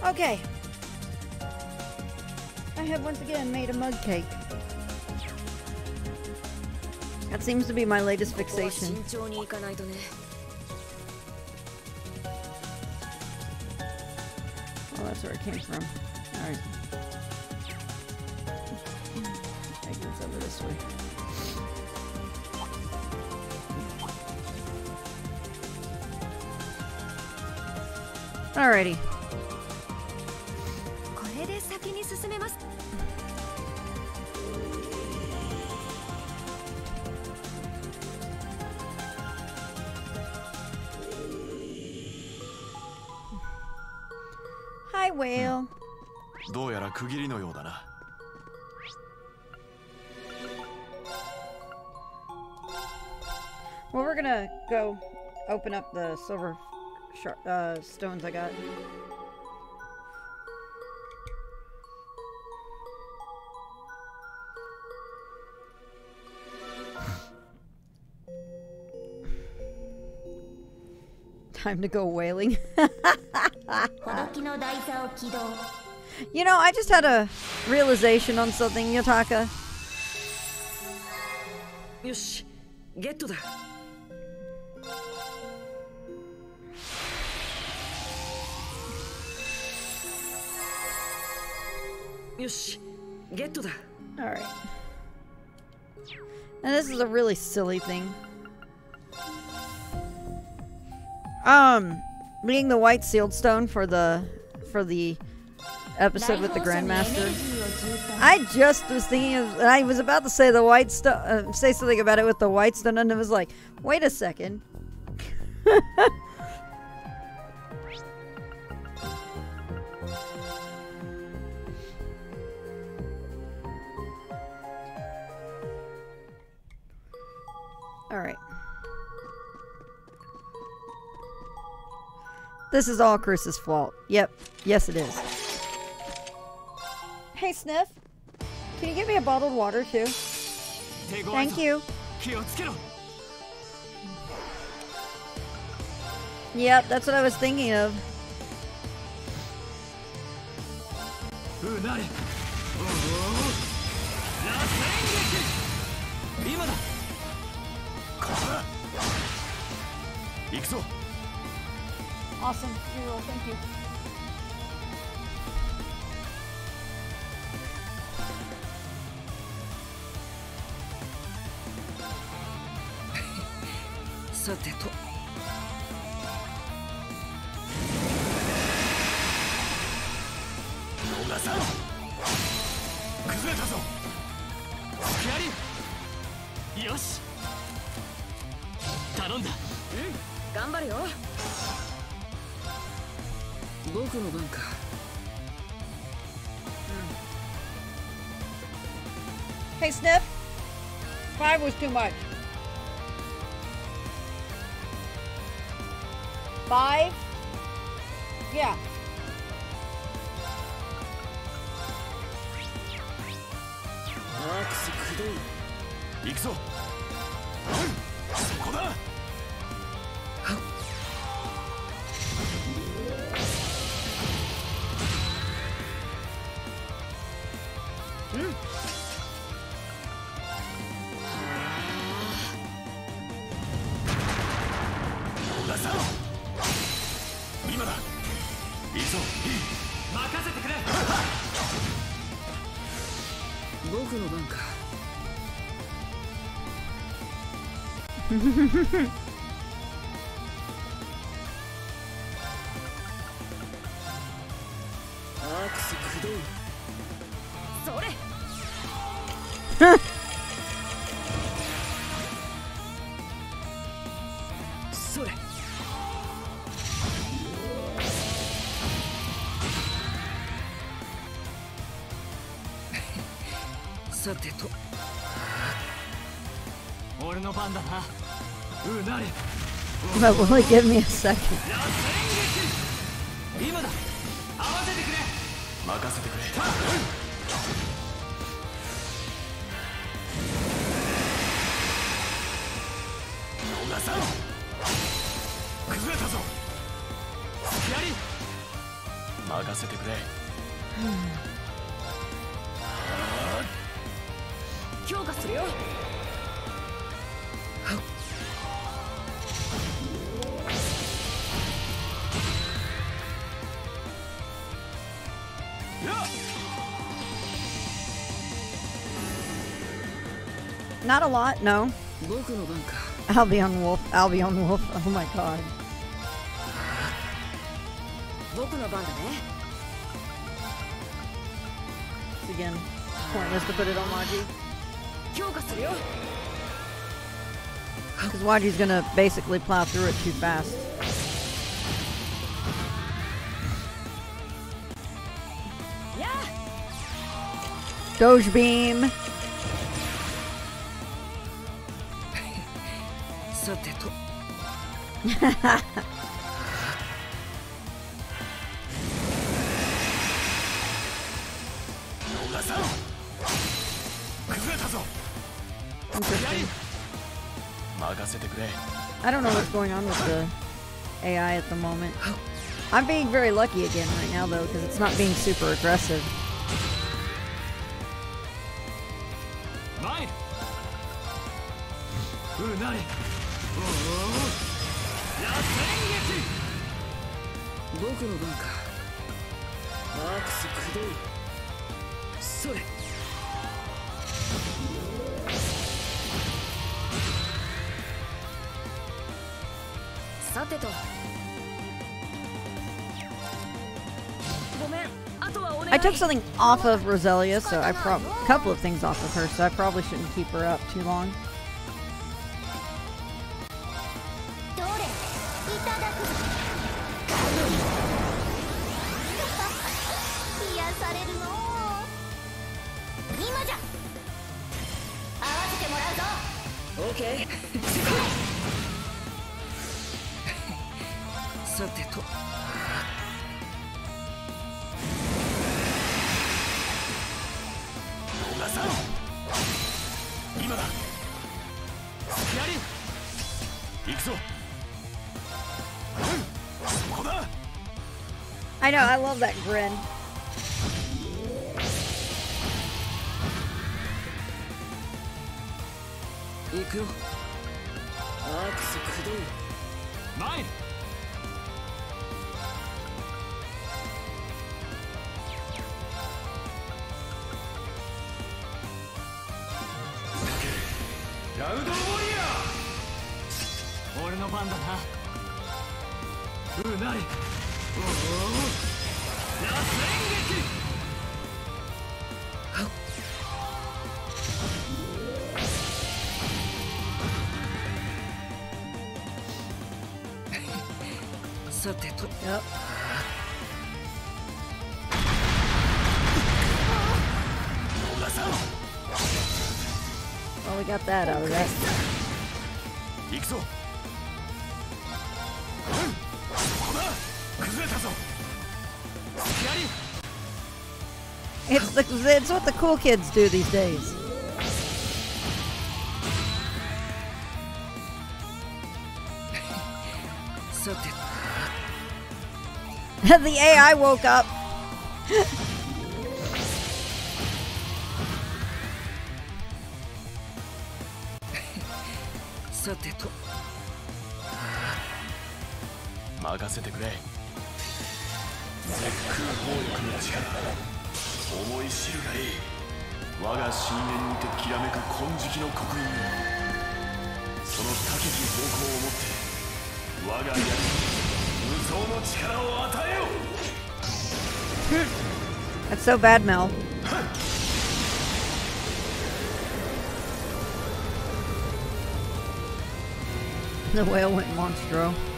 Okay. I have once again made a mug cake. That seems to be my latest fixation. Oh, that's where it came from. Alright. Take this over this way. Alrighty. we're gonna go open up the silver uh, stones I got. Time to go whaling. you know, I just had a realization on something, Yotaka. Yosh, get to that. Alright. And this is a really silly thing. Um, being the white sealed stone for the for the episode with the grandmaster. I just was thinking of I was about to say the white stone uh, say something about it with the white stone and it was like, "Wait a second. Alright. This is all Chris's fault. Yep. Yes, it is. Hey, Sniff. Can you give me a bottled water, too? Thank you. Yep, that's what I was thinking of. よし。頼んだ頑張るよ僕の番か Hey, Sniff. Five was too much. Five? Yeah. アークス駆動行くぞそこだ But will it give me a second? Not a lot, no. Albion Wolf, Albion Wolf, oh my god. It's again, pointless to put it on Waji. Because Waji's gonna basically plow through it too fast. Doge Beam. I don't know what's going on with the AI at the moment. I'm being very lucky again right now, though, because it's not being super aggressive. の番かアークス駆動それさてとごめんあとはお願い I took something off of Roselia, so I prob a couple of things off of her, so I probably shouldn't keep her up too long. I さてと Yep. Well, we got that out of that. 行くぞうんそこだ崩れたぞやり It's the it's what the cool kids do these days. the AI woke up. さて任せてくれ絶空暴力の力思い知るがい我が深淵にてきらめく金色の刻印その高き方向をもって我が闇 That's so bad, Mel. The whale went monstro.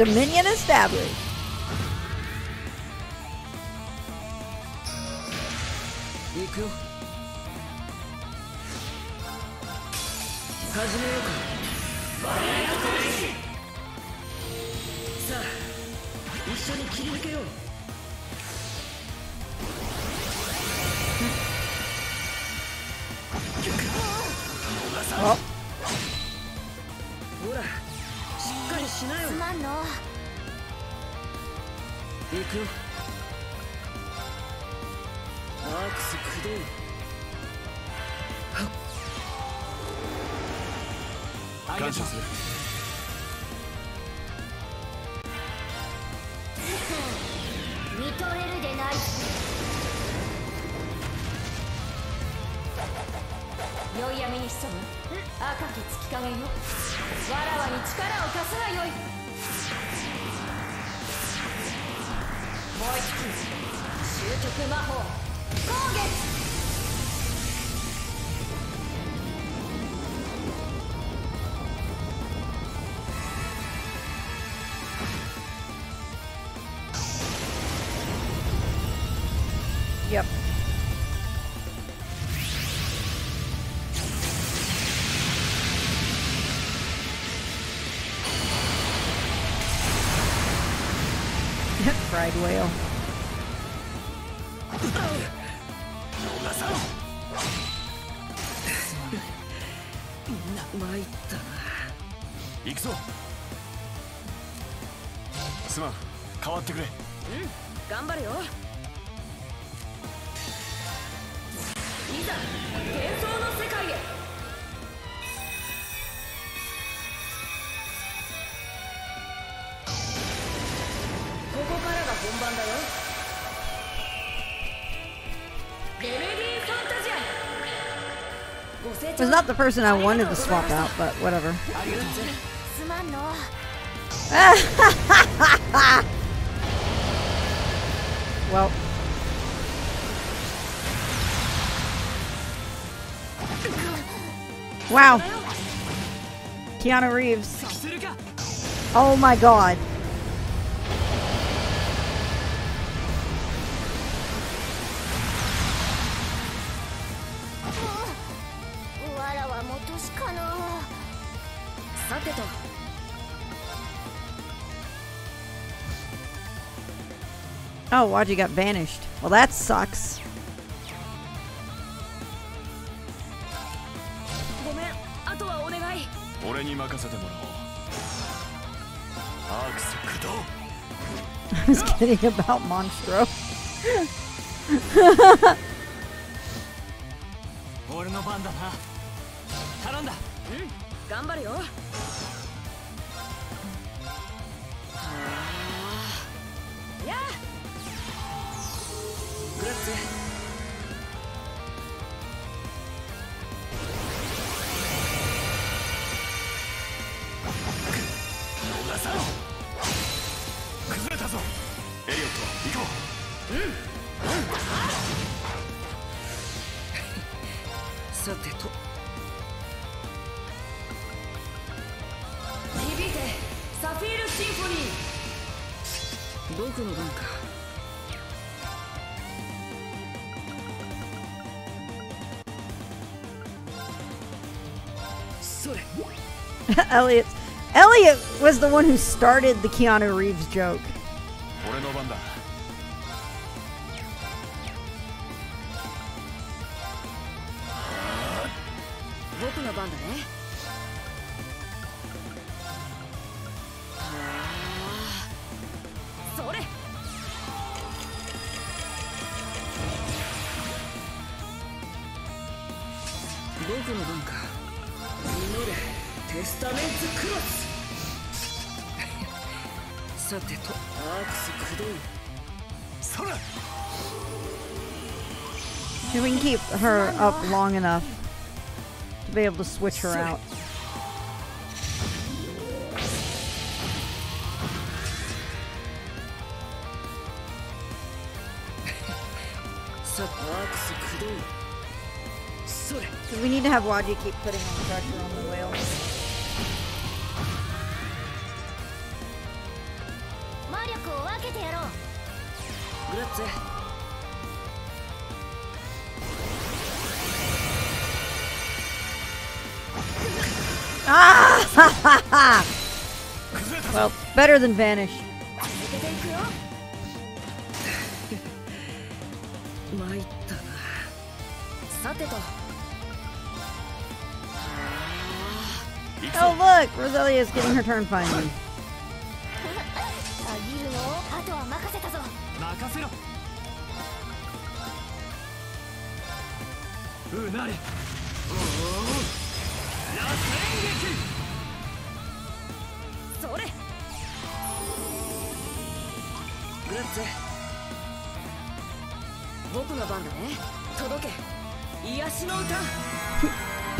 Dominion established. was not the person I wanted to swap out, but whatever. well. Wow. Keanu Reeves. Oh my god. Oh, Waji got vanished. Well, that sucks. I was kidding about Monstro. Hmm? Elliot. Elliot was the one who started the Keanu Reeves joke. her up long enough to be able to switch her out. We need to have Waji keep putting on pressure on the wheel. Better than vanish. oh look! Roselia's getting her turn finally.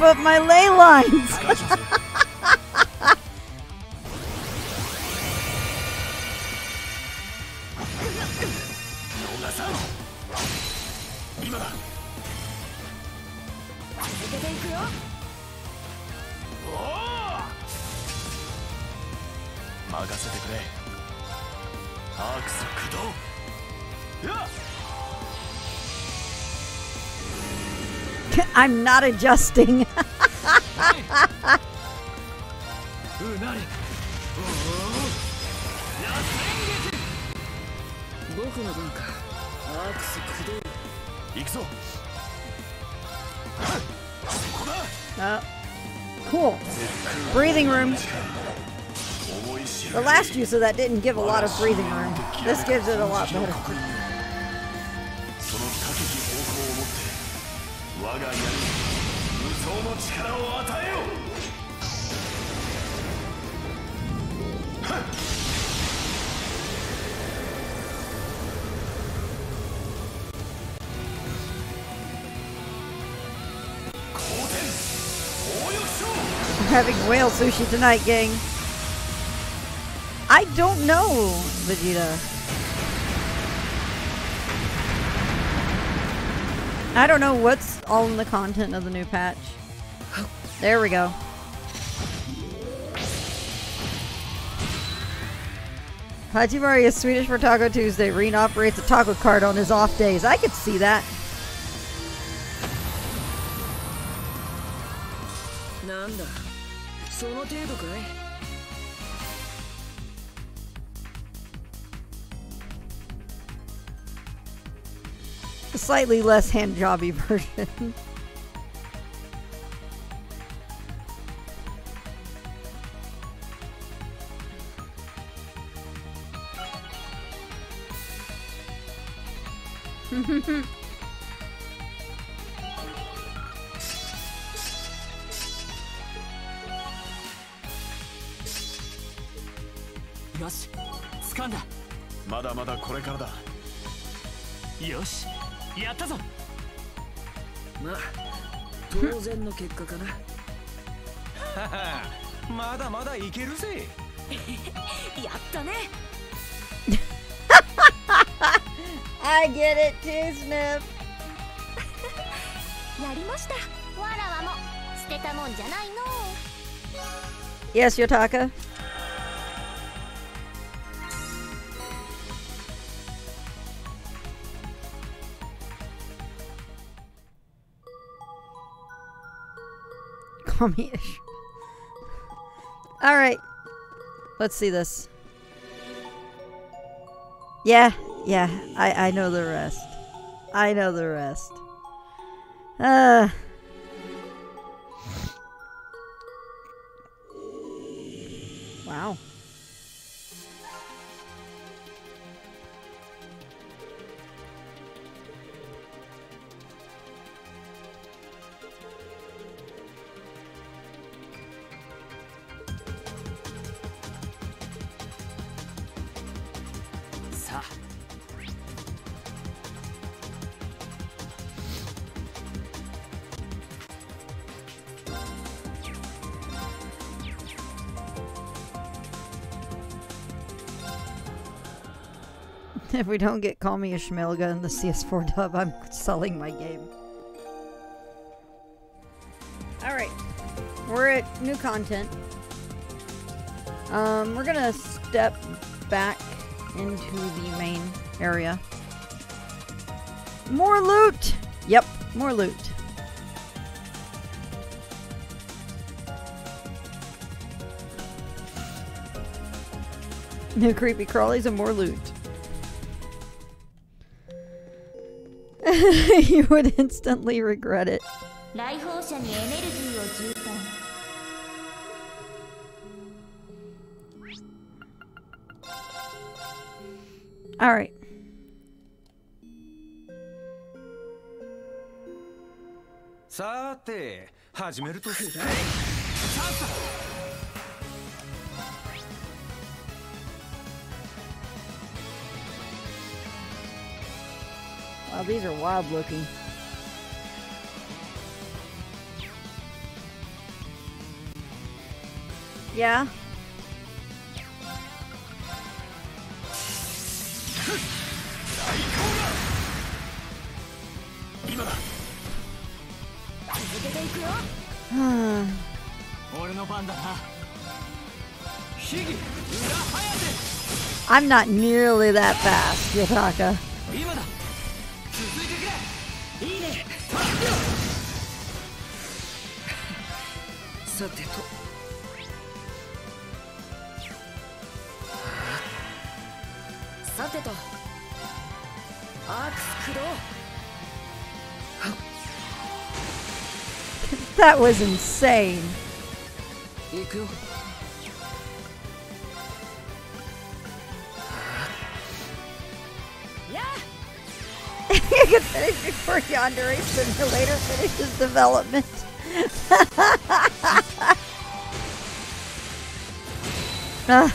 But my ley lines! I'm not adjusting. Uh, cool. Breathing room. The last use of that didn't give a lot of breathing room. This gives it a lot better. Having whale sushi tonight, gang. I don't know, Vegeta. I don't know what's all in the content of the new patch. There we go. Hajimari is Swedish for Taco Tuesday. Rean operates a taco cart on his off days. I could see that. Slightly less hand jobby version. 結果かな まだまだいけるぜ やったね I get it too, Snip. やりましたわらわも捨てたもんじゃないの Yes, Yotaka. Call me ish. All right. Let's see this. Yeah, yeah. I I know the rest. I know the rest. Uh Wow. " If we don't get Call Me a Schmelga in the CS4 dub, I'm selling my game. Alright. We're at new content. Um, we're gonna step back into the main area. More loot! Yep, more loot. New creepy crawlies and more loot. you would instantly regret it. 来訪者にエネルギーを充填 All right. さて始めるとする Wow, these are wild looking. Yeah. I'm not nearly that fast, Yotaka. さてと。さてと。アークス駆動 That was insane. 行くよ you can finish before Yandere Simulator finishes development. Ah,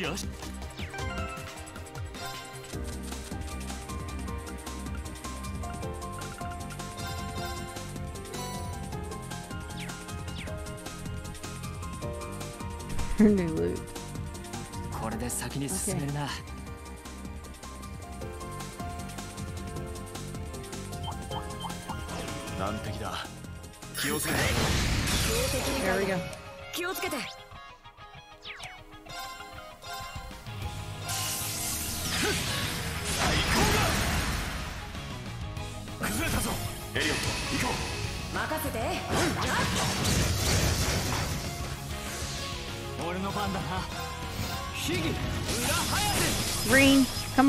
よし.これで先に進めるな、難敵だ。気をつけて。There we go. 気をつけて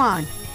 on.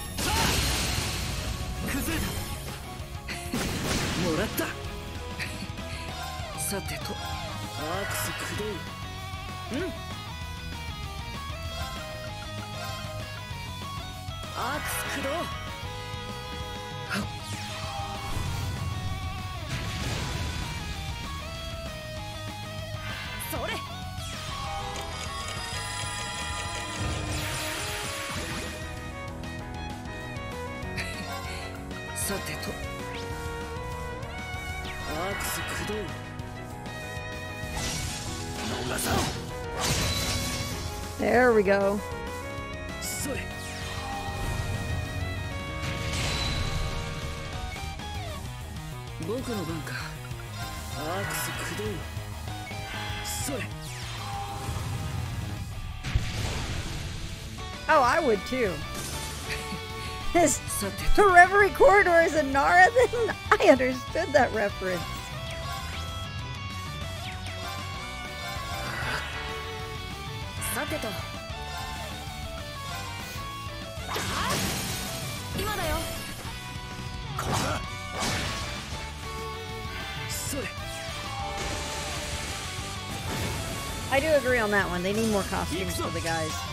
we go. Oh, I would too. this forever corridor is a Nara, then I understood that reference. On that one. They need more costumes for the guys.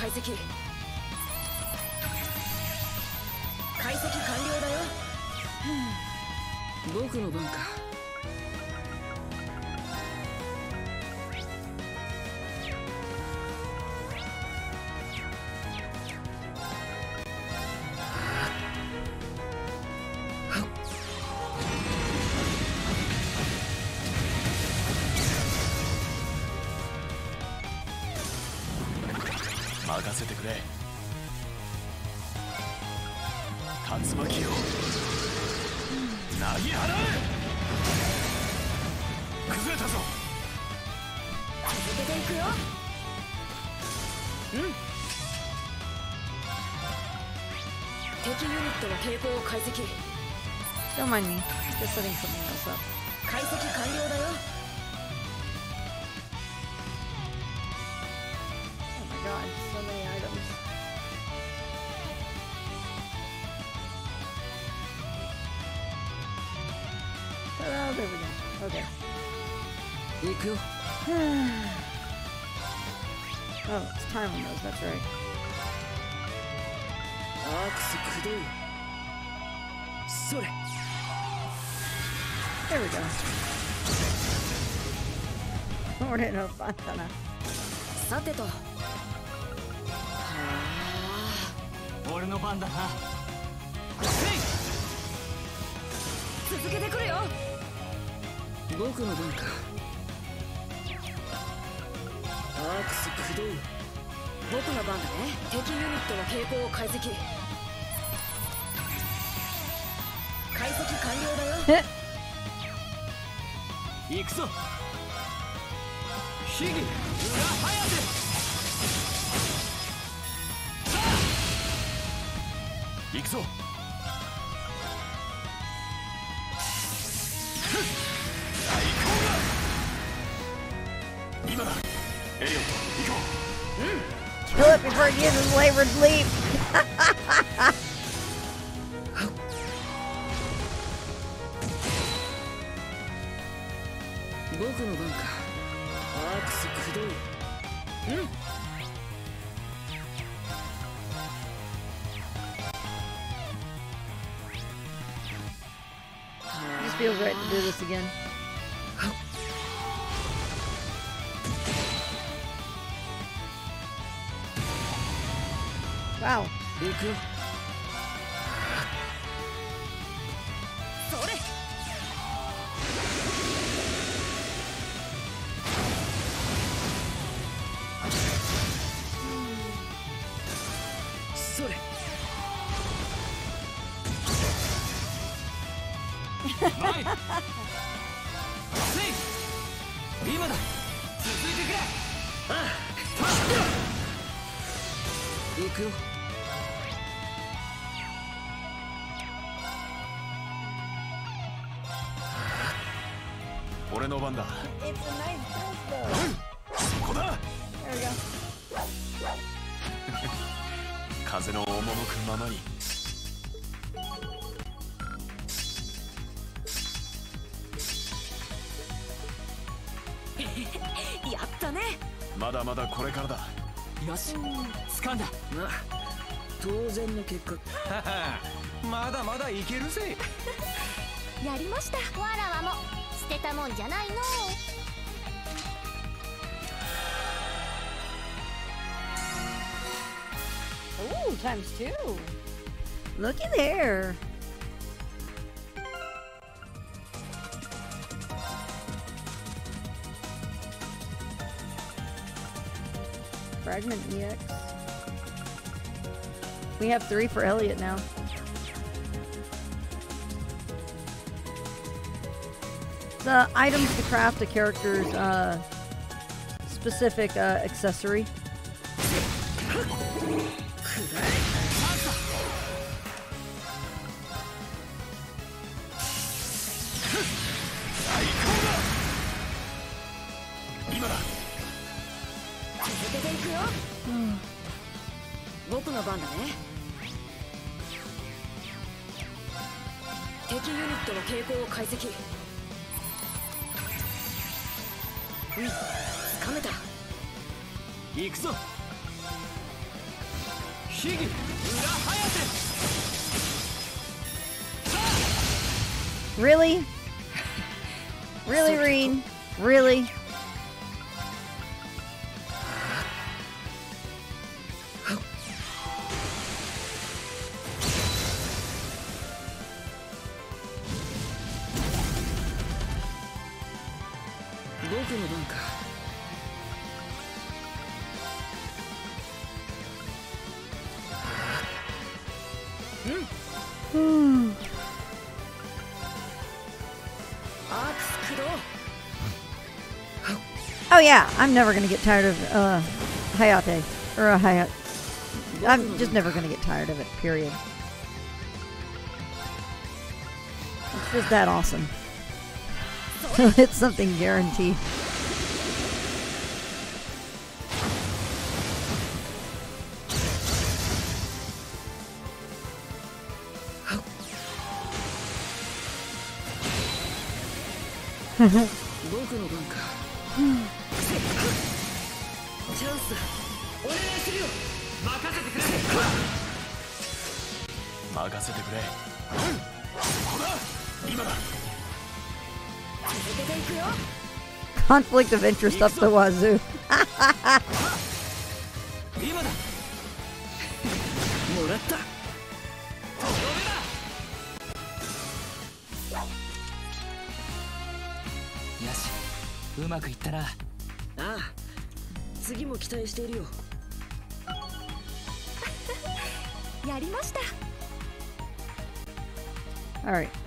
解析 Don't mind me. Just setting something else up. Oh my god, so many items. Oh, there we go. Okay. oh, it's time on those, that's right. それ。There we go. 俺の番だな。さてと。は俺の番だな。続けてくるよ。僕の番か。アークス駆動。僕の番だね。敵ユニットの傾向を解析え行くぞヒギ裏颯さあ行くぞ今だエリオン行こう Do it before it uses Wayward Leap! Again. いけるぜやりましたわらわも捨てたもんじゃないの Ooh, times two. Looky there. Fragment EX. We have three for Elliot now. The items to craft a character's uh, specific uh, accessory. Yeah, I'm never gonna get tired of uh, Hayate or uh, Hayat. I'm just never gonna get tired of it. Period. It's just that awesome. it's something guaranteed. 任せてくれ。続けていくよ Conflict of interest up the wazoo. 今だもらったよしうまくいったな。ああ次も期待しているよ。やりました All right.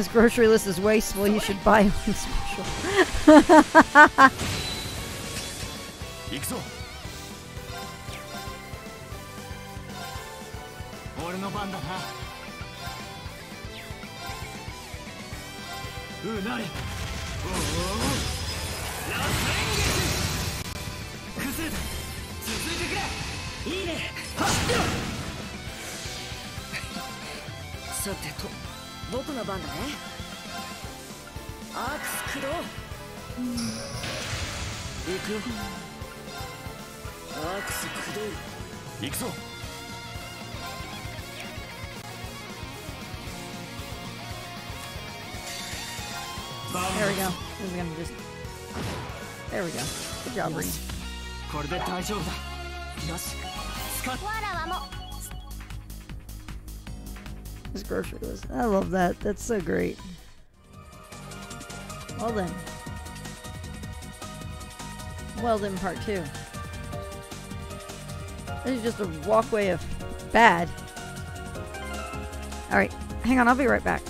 駆動 This grocery list is wasteful. You should buy one special. 大丈夫だよし使っわらわも This grocery list. I love that. That's so great. Well then. Well in part two. This is just a walkway of bad. All right, hang on. I'll be right back.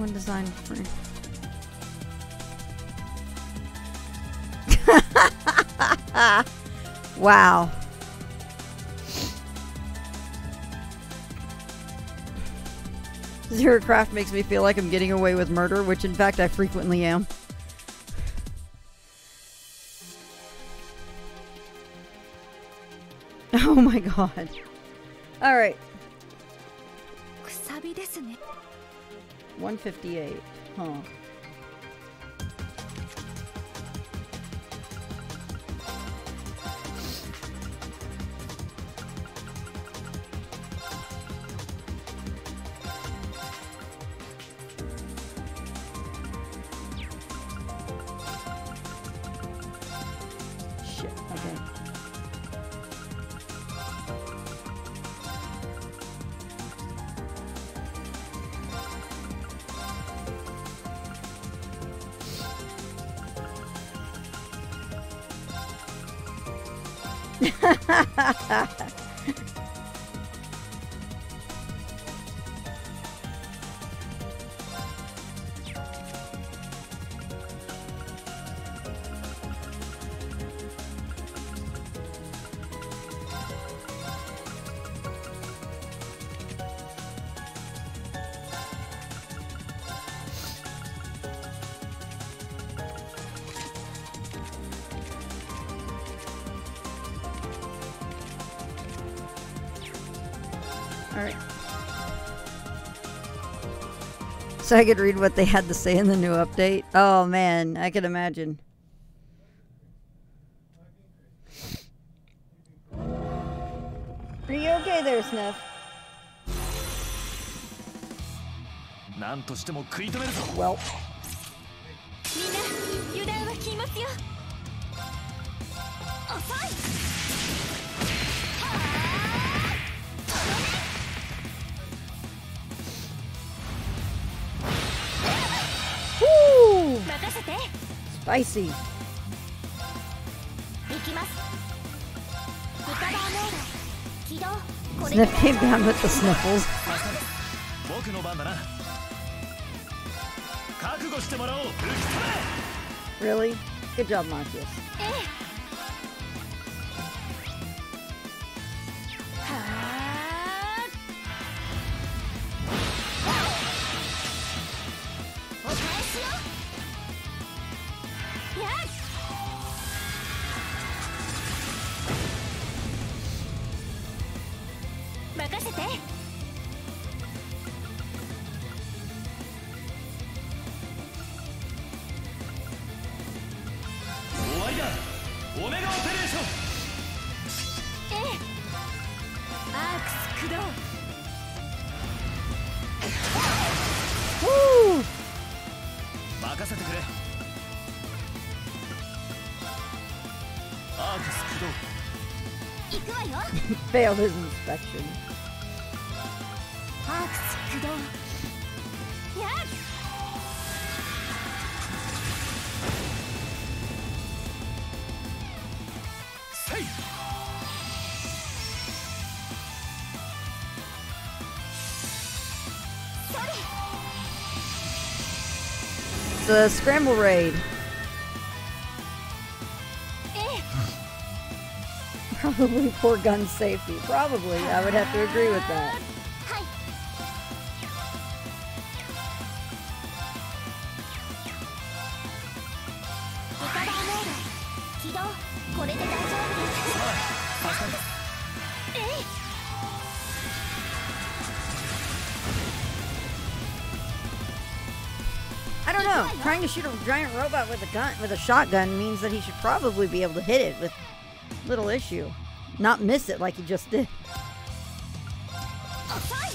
One designed for. wow. Zero craft makes me feel like I'm getting away with murder, which in fact I frequently am. Oh my god. Alright. 158. Huh. So I could read what they had to say in the new update. Oh man, I could imagine. Are you okay there, Sniff? 何としても食い止めるぞ Well, Spicy. Sniff came down with the sniffles. Really? Good job, Marcus. Yes! failed his inspection. It's a scramble raid. probably poor gun safety. Probably. I would have to agree with that. I don't know. Trying to shoot a giant robot with a gun with a shotgun means that he should probably be able to hit it with little issue. Not miss it like he just did. 遅い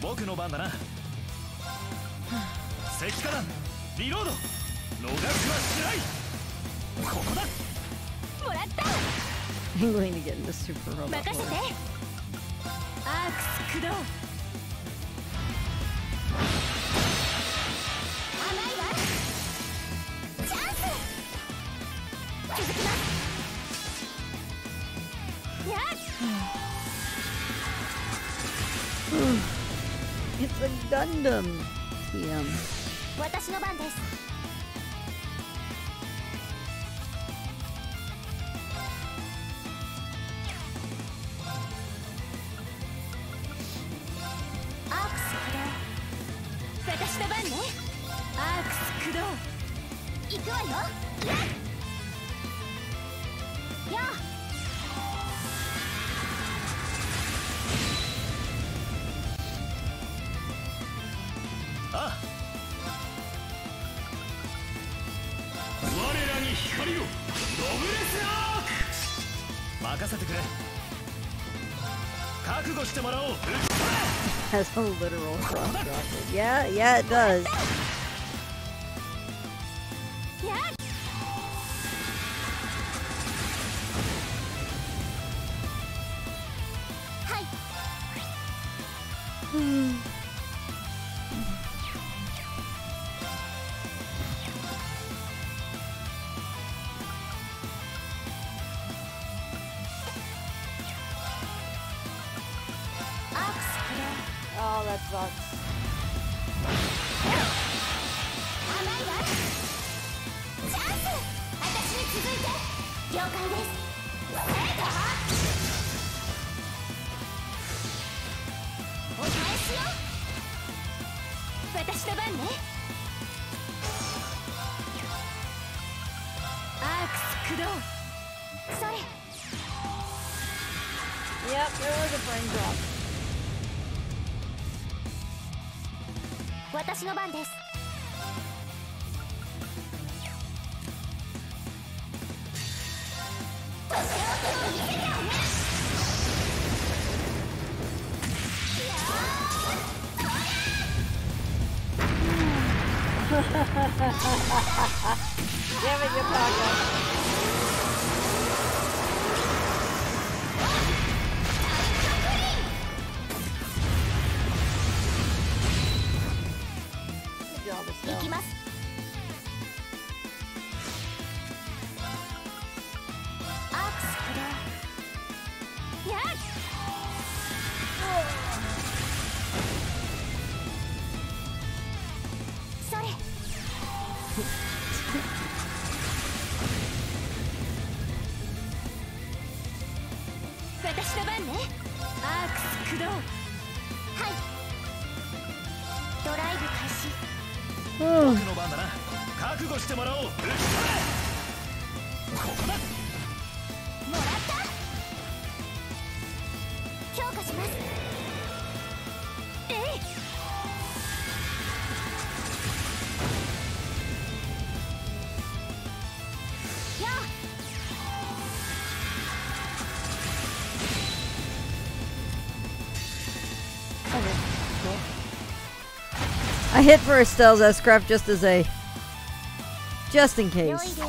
僕の番だな石 random TM. literal. yeah, yeah, it does. 私の番ね。アークス駆動。はい。ドライブ開始。僕の番だな。覚悟してもらおう。ここだ。I hit for Estelle's S-Craft just as a... Just in case.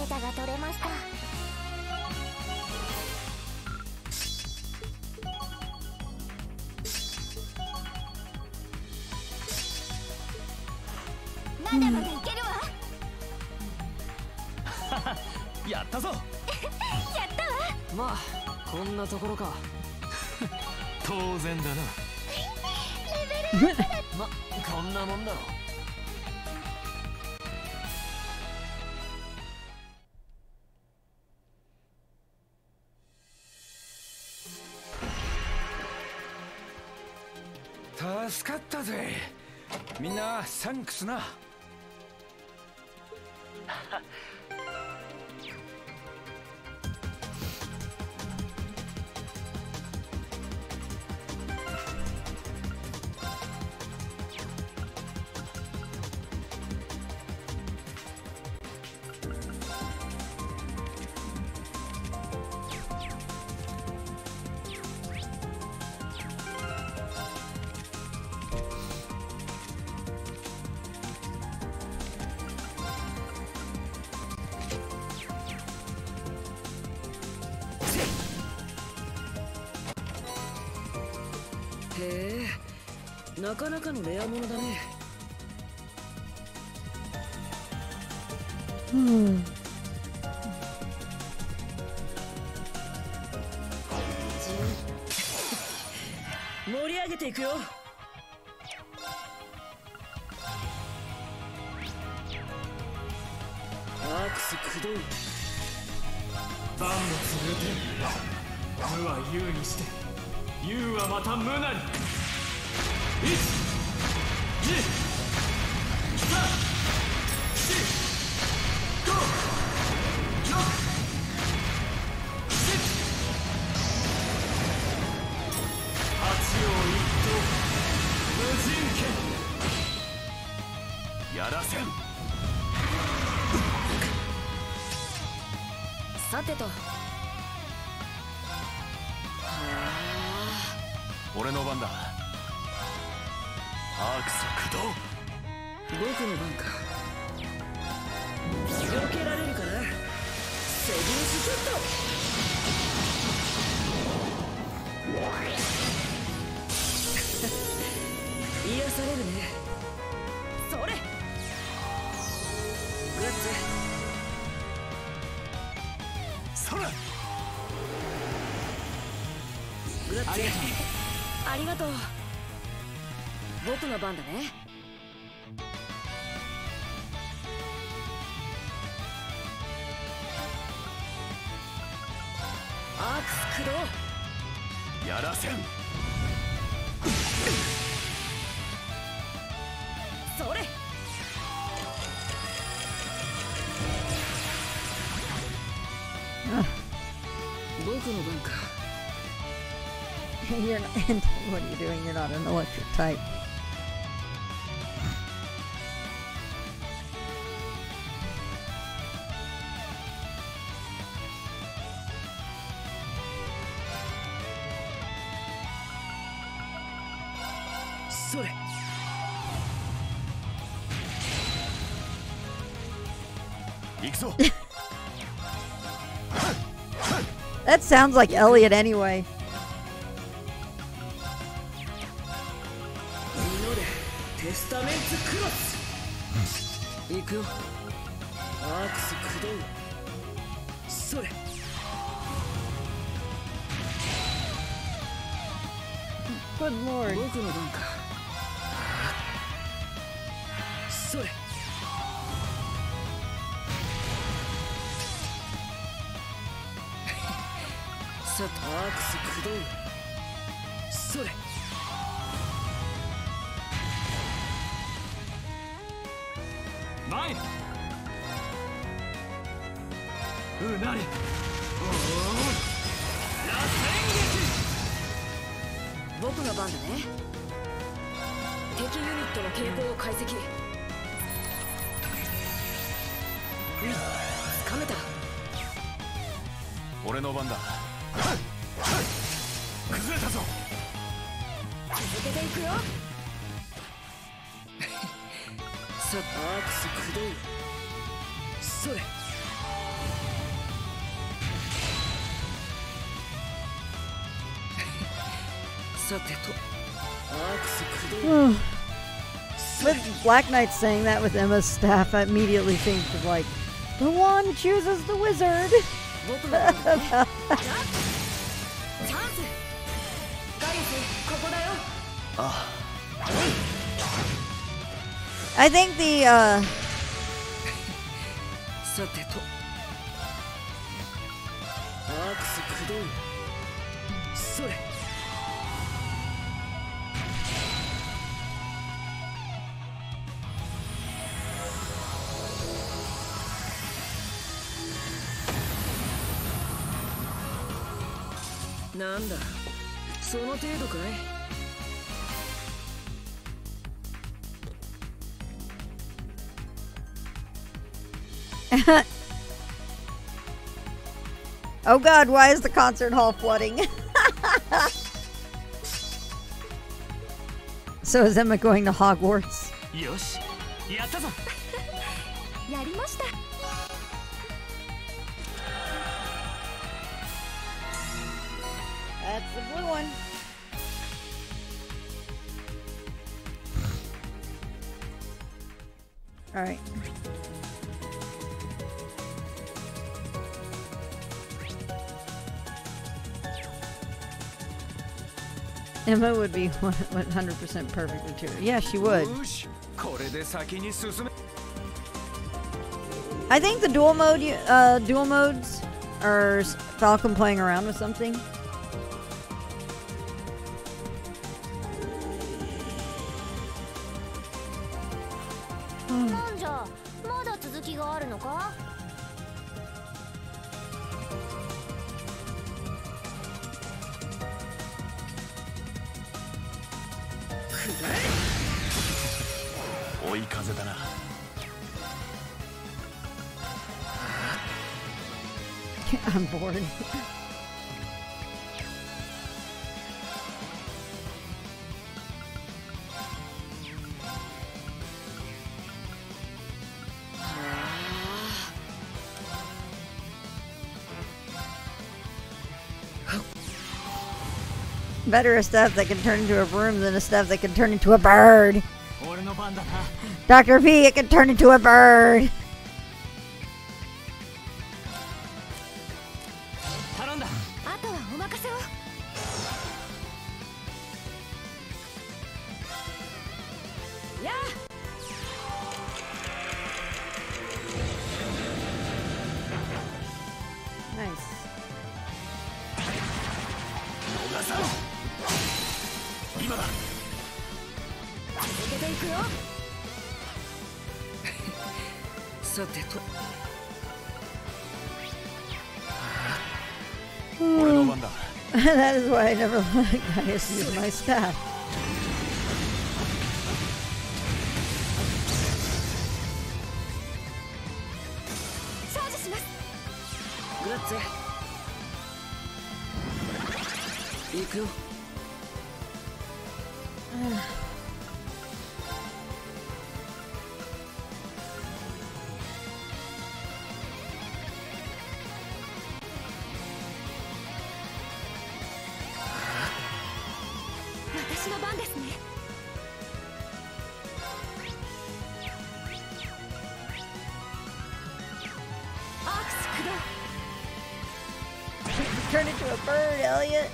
な。のレアものだね。うん。盛り上げていくよ。僕の番だねアークス駆動やらせんそれ僕の番か You're not. what are you doing? You're not an electric type. that sounds like Elliot anyway. Good lord. さてアークス駆動それ。前うなれおお螺僕の番だね。敵ユニットの傾向を解析。うんつかめた。俺の番だ ていくよさてアークス駆動それさてとアークス駆動 With Black Knight saying that with Emma's staff, I immediately think of like, the one chooses the wizard. I think the uh, なんだその程度かい oh god, why is the concert hall flooding? so is Emma going to Hogwarts? よ Emma would be 100% perfect with Tira. Yeah, she would. I think the dual mode, uh, dual modes are Falcom playing around with something. Better a stuff that can turn into a broom than a stuff that can turn into a bird. Dr. P, it can turn into a bird. that is why I never let guys use my staff. Turn into a bird, Elliot.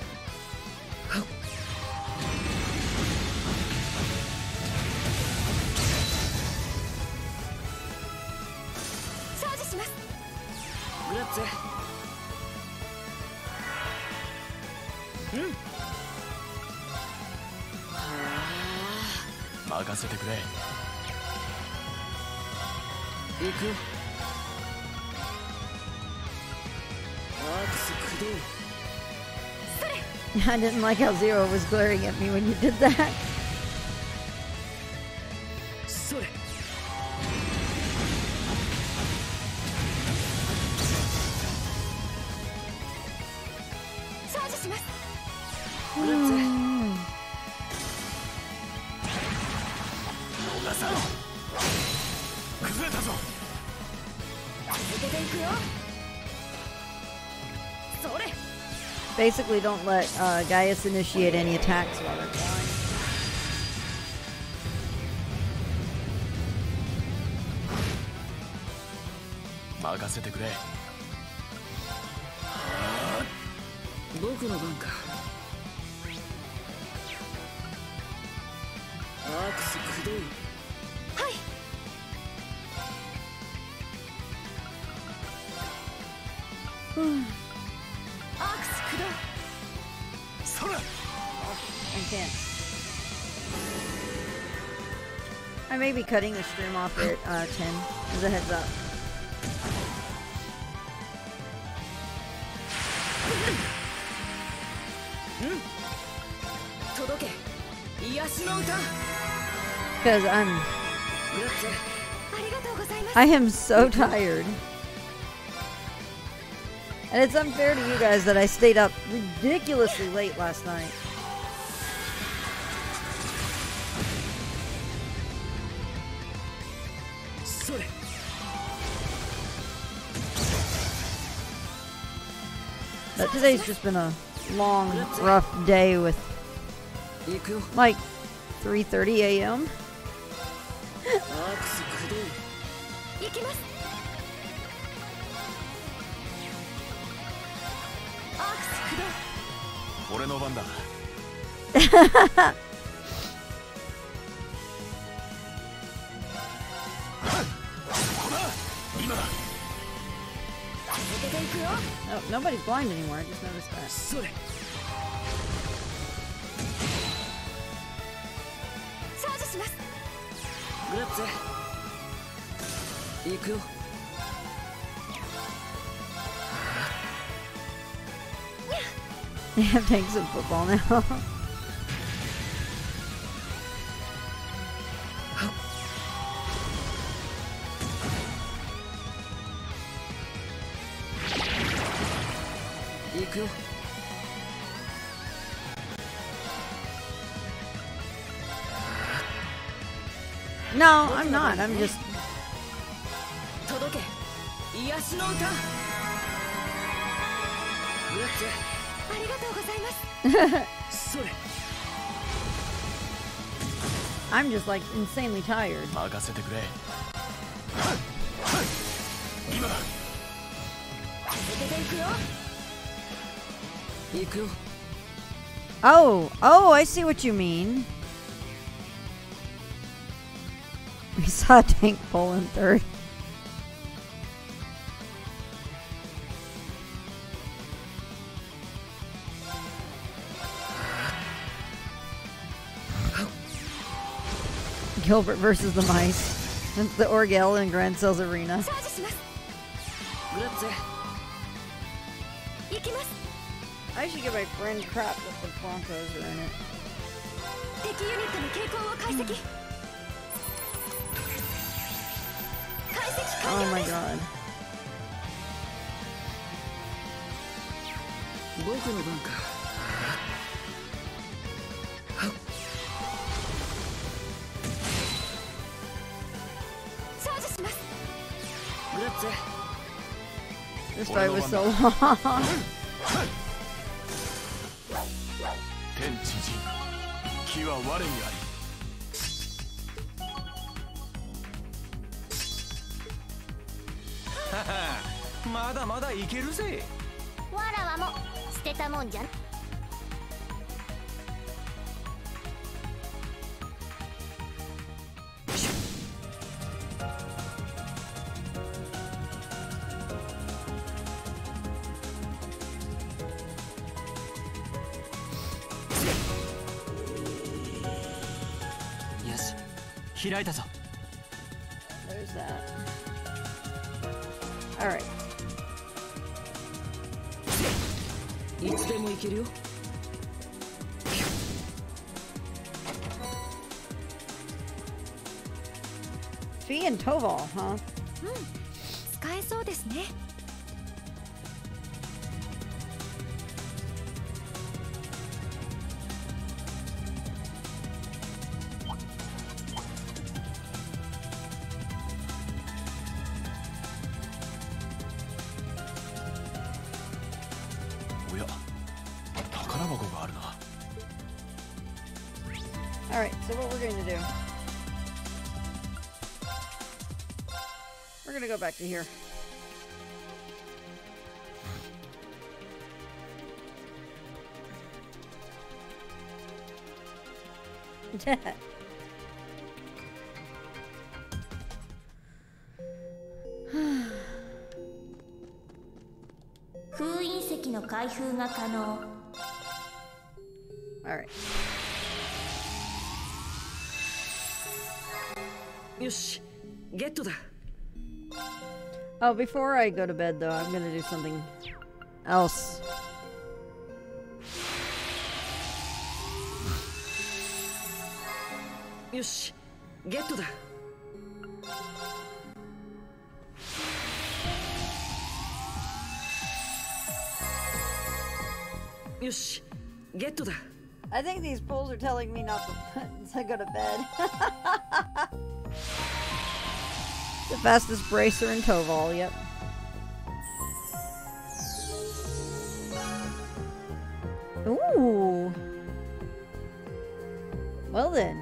I didn't like how Zero was glaring at me when you did that. Basically, don't let uh, Gaius initiate any attacks while they're flying. 任せてくれ僕の番か Maybe be cutting the stream off at uh, 10, as a heads up. Because I'm... I am so tired. And it's unfair to you guys that I stayed up ridiculously late last night. Today's just been a long, rough day with like 3.30 a.m. I just noticed that. それチャージしますグラッツェ行くよ They have tanks in football now. and I'm just. I'm just like insanely tired. Oh, oh, I see what you mean. A Tank Bull in third. Gilbert versus the mice. It's the Orgel in Grancel Arena. I should give my friend crap with the Broncos are in it. Oh my god. This fight was so long. まだまだいけるぜ。わらわも捨てたもんじゃよし開いたぞ exterior. Fie and Toval, huh? Hmm. to 封印石の開封が可能。Oh, before I go to bed, though, I'm gonna do something else. Yosh, get to that. Yosh, get to that. I think these poles are telling me not to, to go to bed. the fastest bracer in Toval, yep. Ooh. Well then.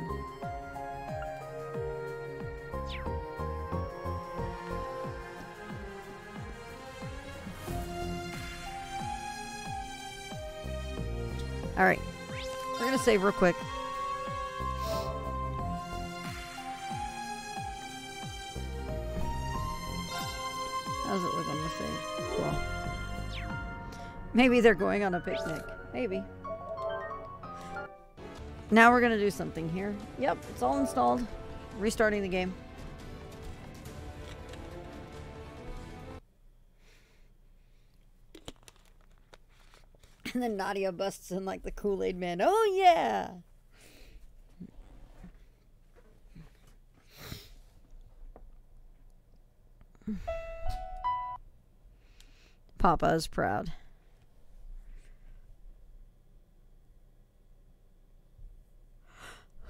All right. We're gonna save real quick. Maybe they're going on a picnic. Maybe. Now we're gonna do something here. Yep, it's all installed. Restarting the game. And then Nadia busts in like the Kool-Aid man. Oh yeah! Papa is proud.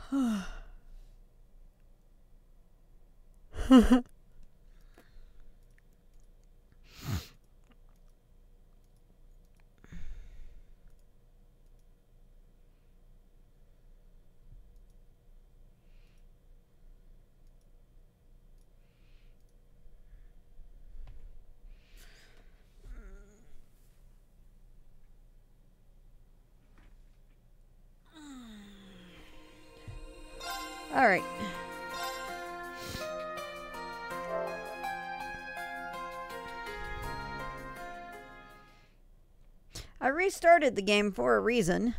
huh All right. I restarted the game for a reason.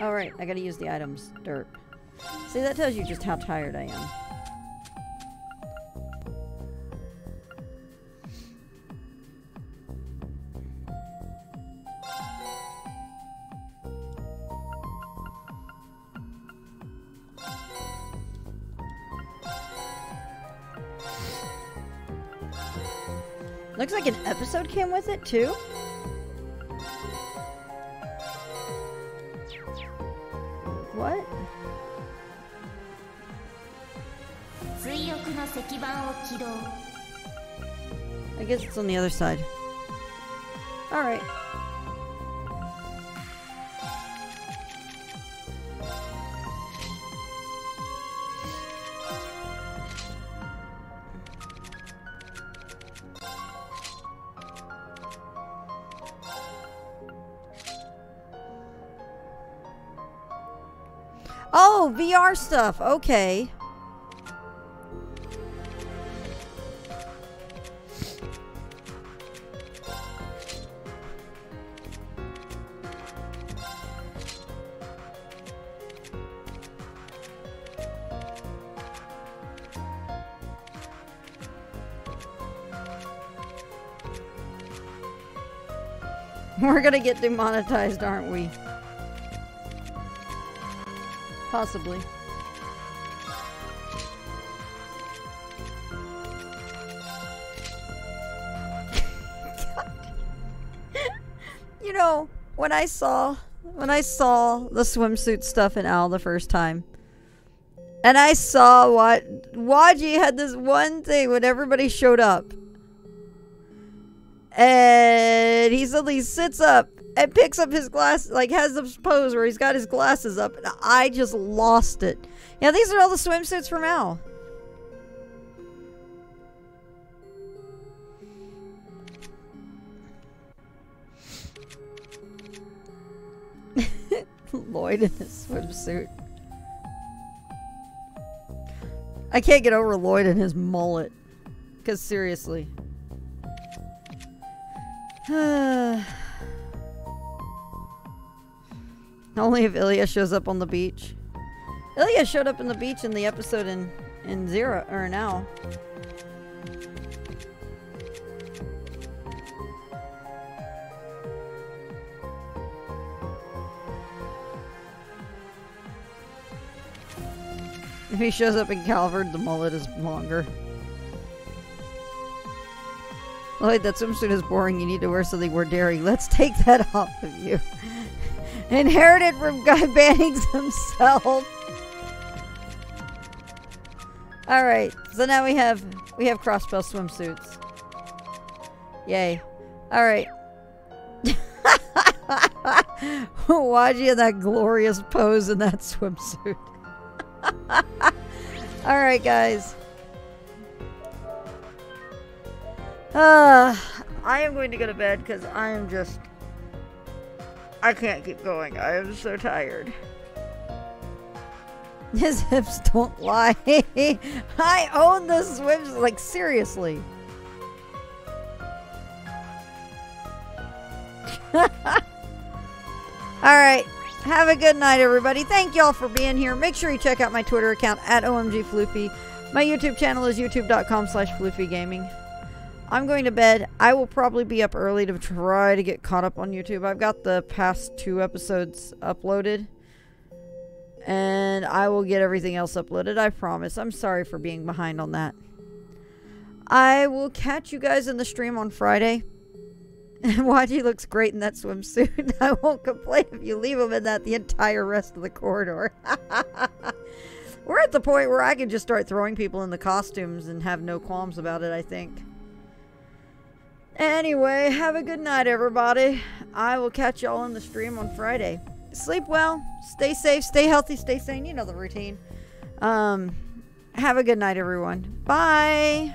All right, I gotta use the items. Derp. See, that tells you just how tired I am. Looks like an episode came with it too. It's on the other side. Alright. Oh, VR stuff. Okay. Demonetized, aren't we? Possibly. you know, when I saw when I saw the swimsuit stuff in Ao the first time, and I saw what Waji had this one thing when everybody showed up. And he suddenly sits up and picks up his glass, like has this pose where he's got his glasses up, and I just lost it. Yeah, these are all the swimsuits from Ao. Lloyd in his swimsuit. I can't get over Lloyd and his mullet. Because seriously. Only if Ilya shows up on the beach. Ilya showed up on the beach in the episode in in Zero or now. If he shows up in Calvard, the mullet is longer. Lloyd, that swimsuit is boring. You need to wear something more daring. Let's take that off of you. Inherited from Guy Bannings himself. All right, so now we have we have Crossbell swimsuits. Yay! All right. Waji in that glorious pose in that swimsuit. All right, guys. Uh, I am going to go to bed because I am just. I can't keep going. I am so tired. His hips don't lie. I own the swims. Like, seriously. All right. Have a good night, everybody. Thank y'all for being here. Make sure you check out my Twitter account at OMGFloofy. My YouTube channel is youtube.com slash floofygaming. I'm going to bed. I will probably be up early to try to get caught up on YouTube. I've got the past two episodes uploaded. And I will get everything else uploaded. I promise. I'm sorry for being behind on that. I will catch you guys in the stream on Friday. And YG looks great in that swimsuit. I won't complain if you leave him in that the entire rest of the corridor. We're at the point where I can just start throwing people in the costumes and have no qualms about it, I think. Anyway, have a good night, everybody. I will catch y'all in the stream on Friday. Sleep well, stay safe, stay healthy, stay sane. You know the routine. Um, have a good night, everyone. Bye.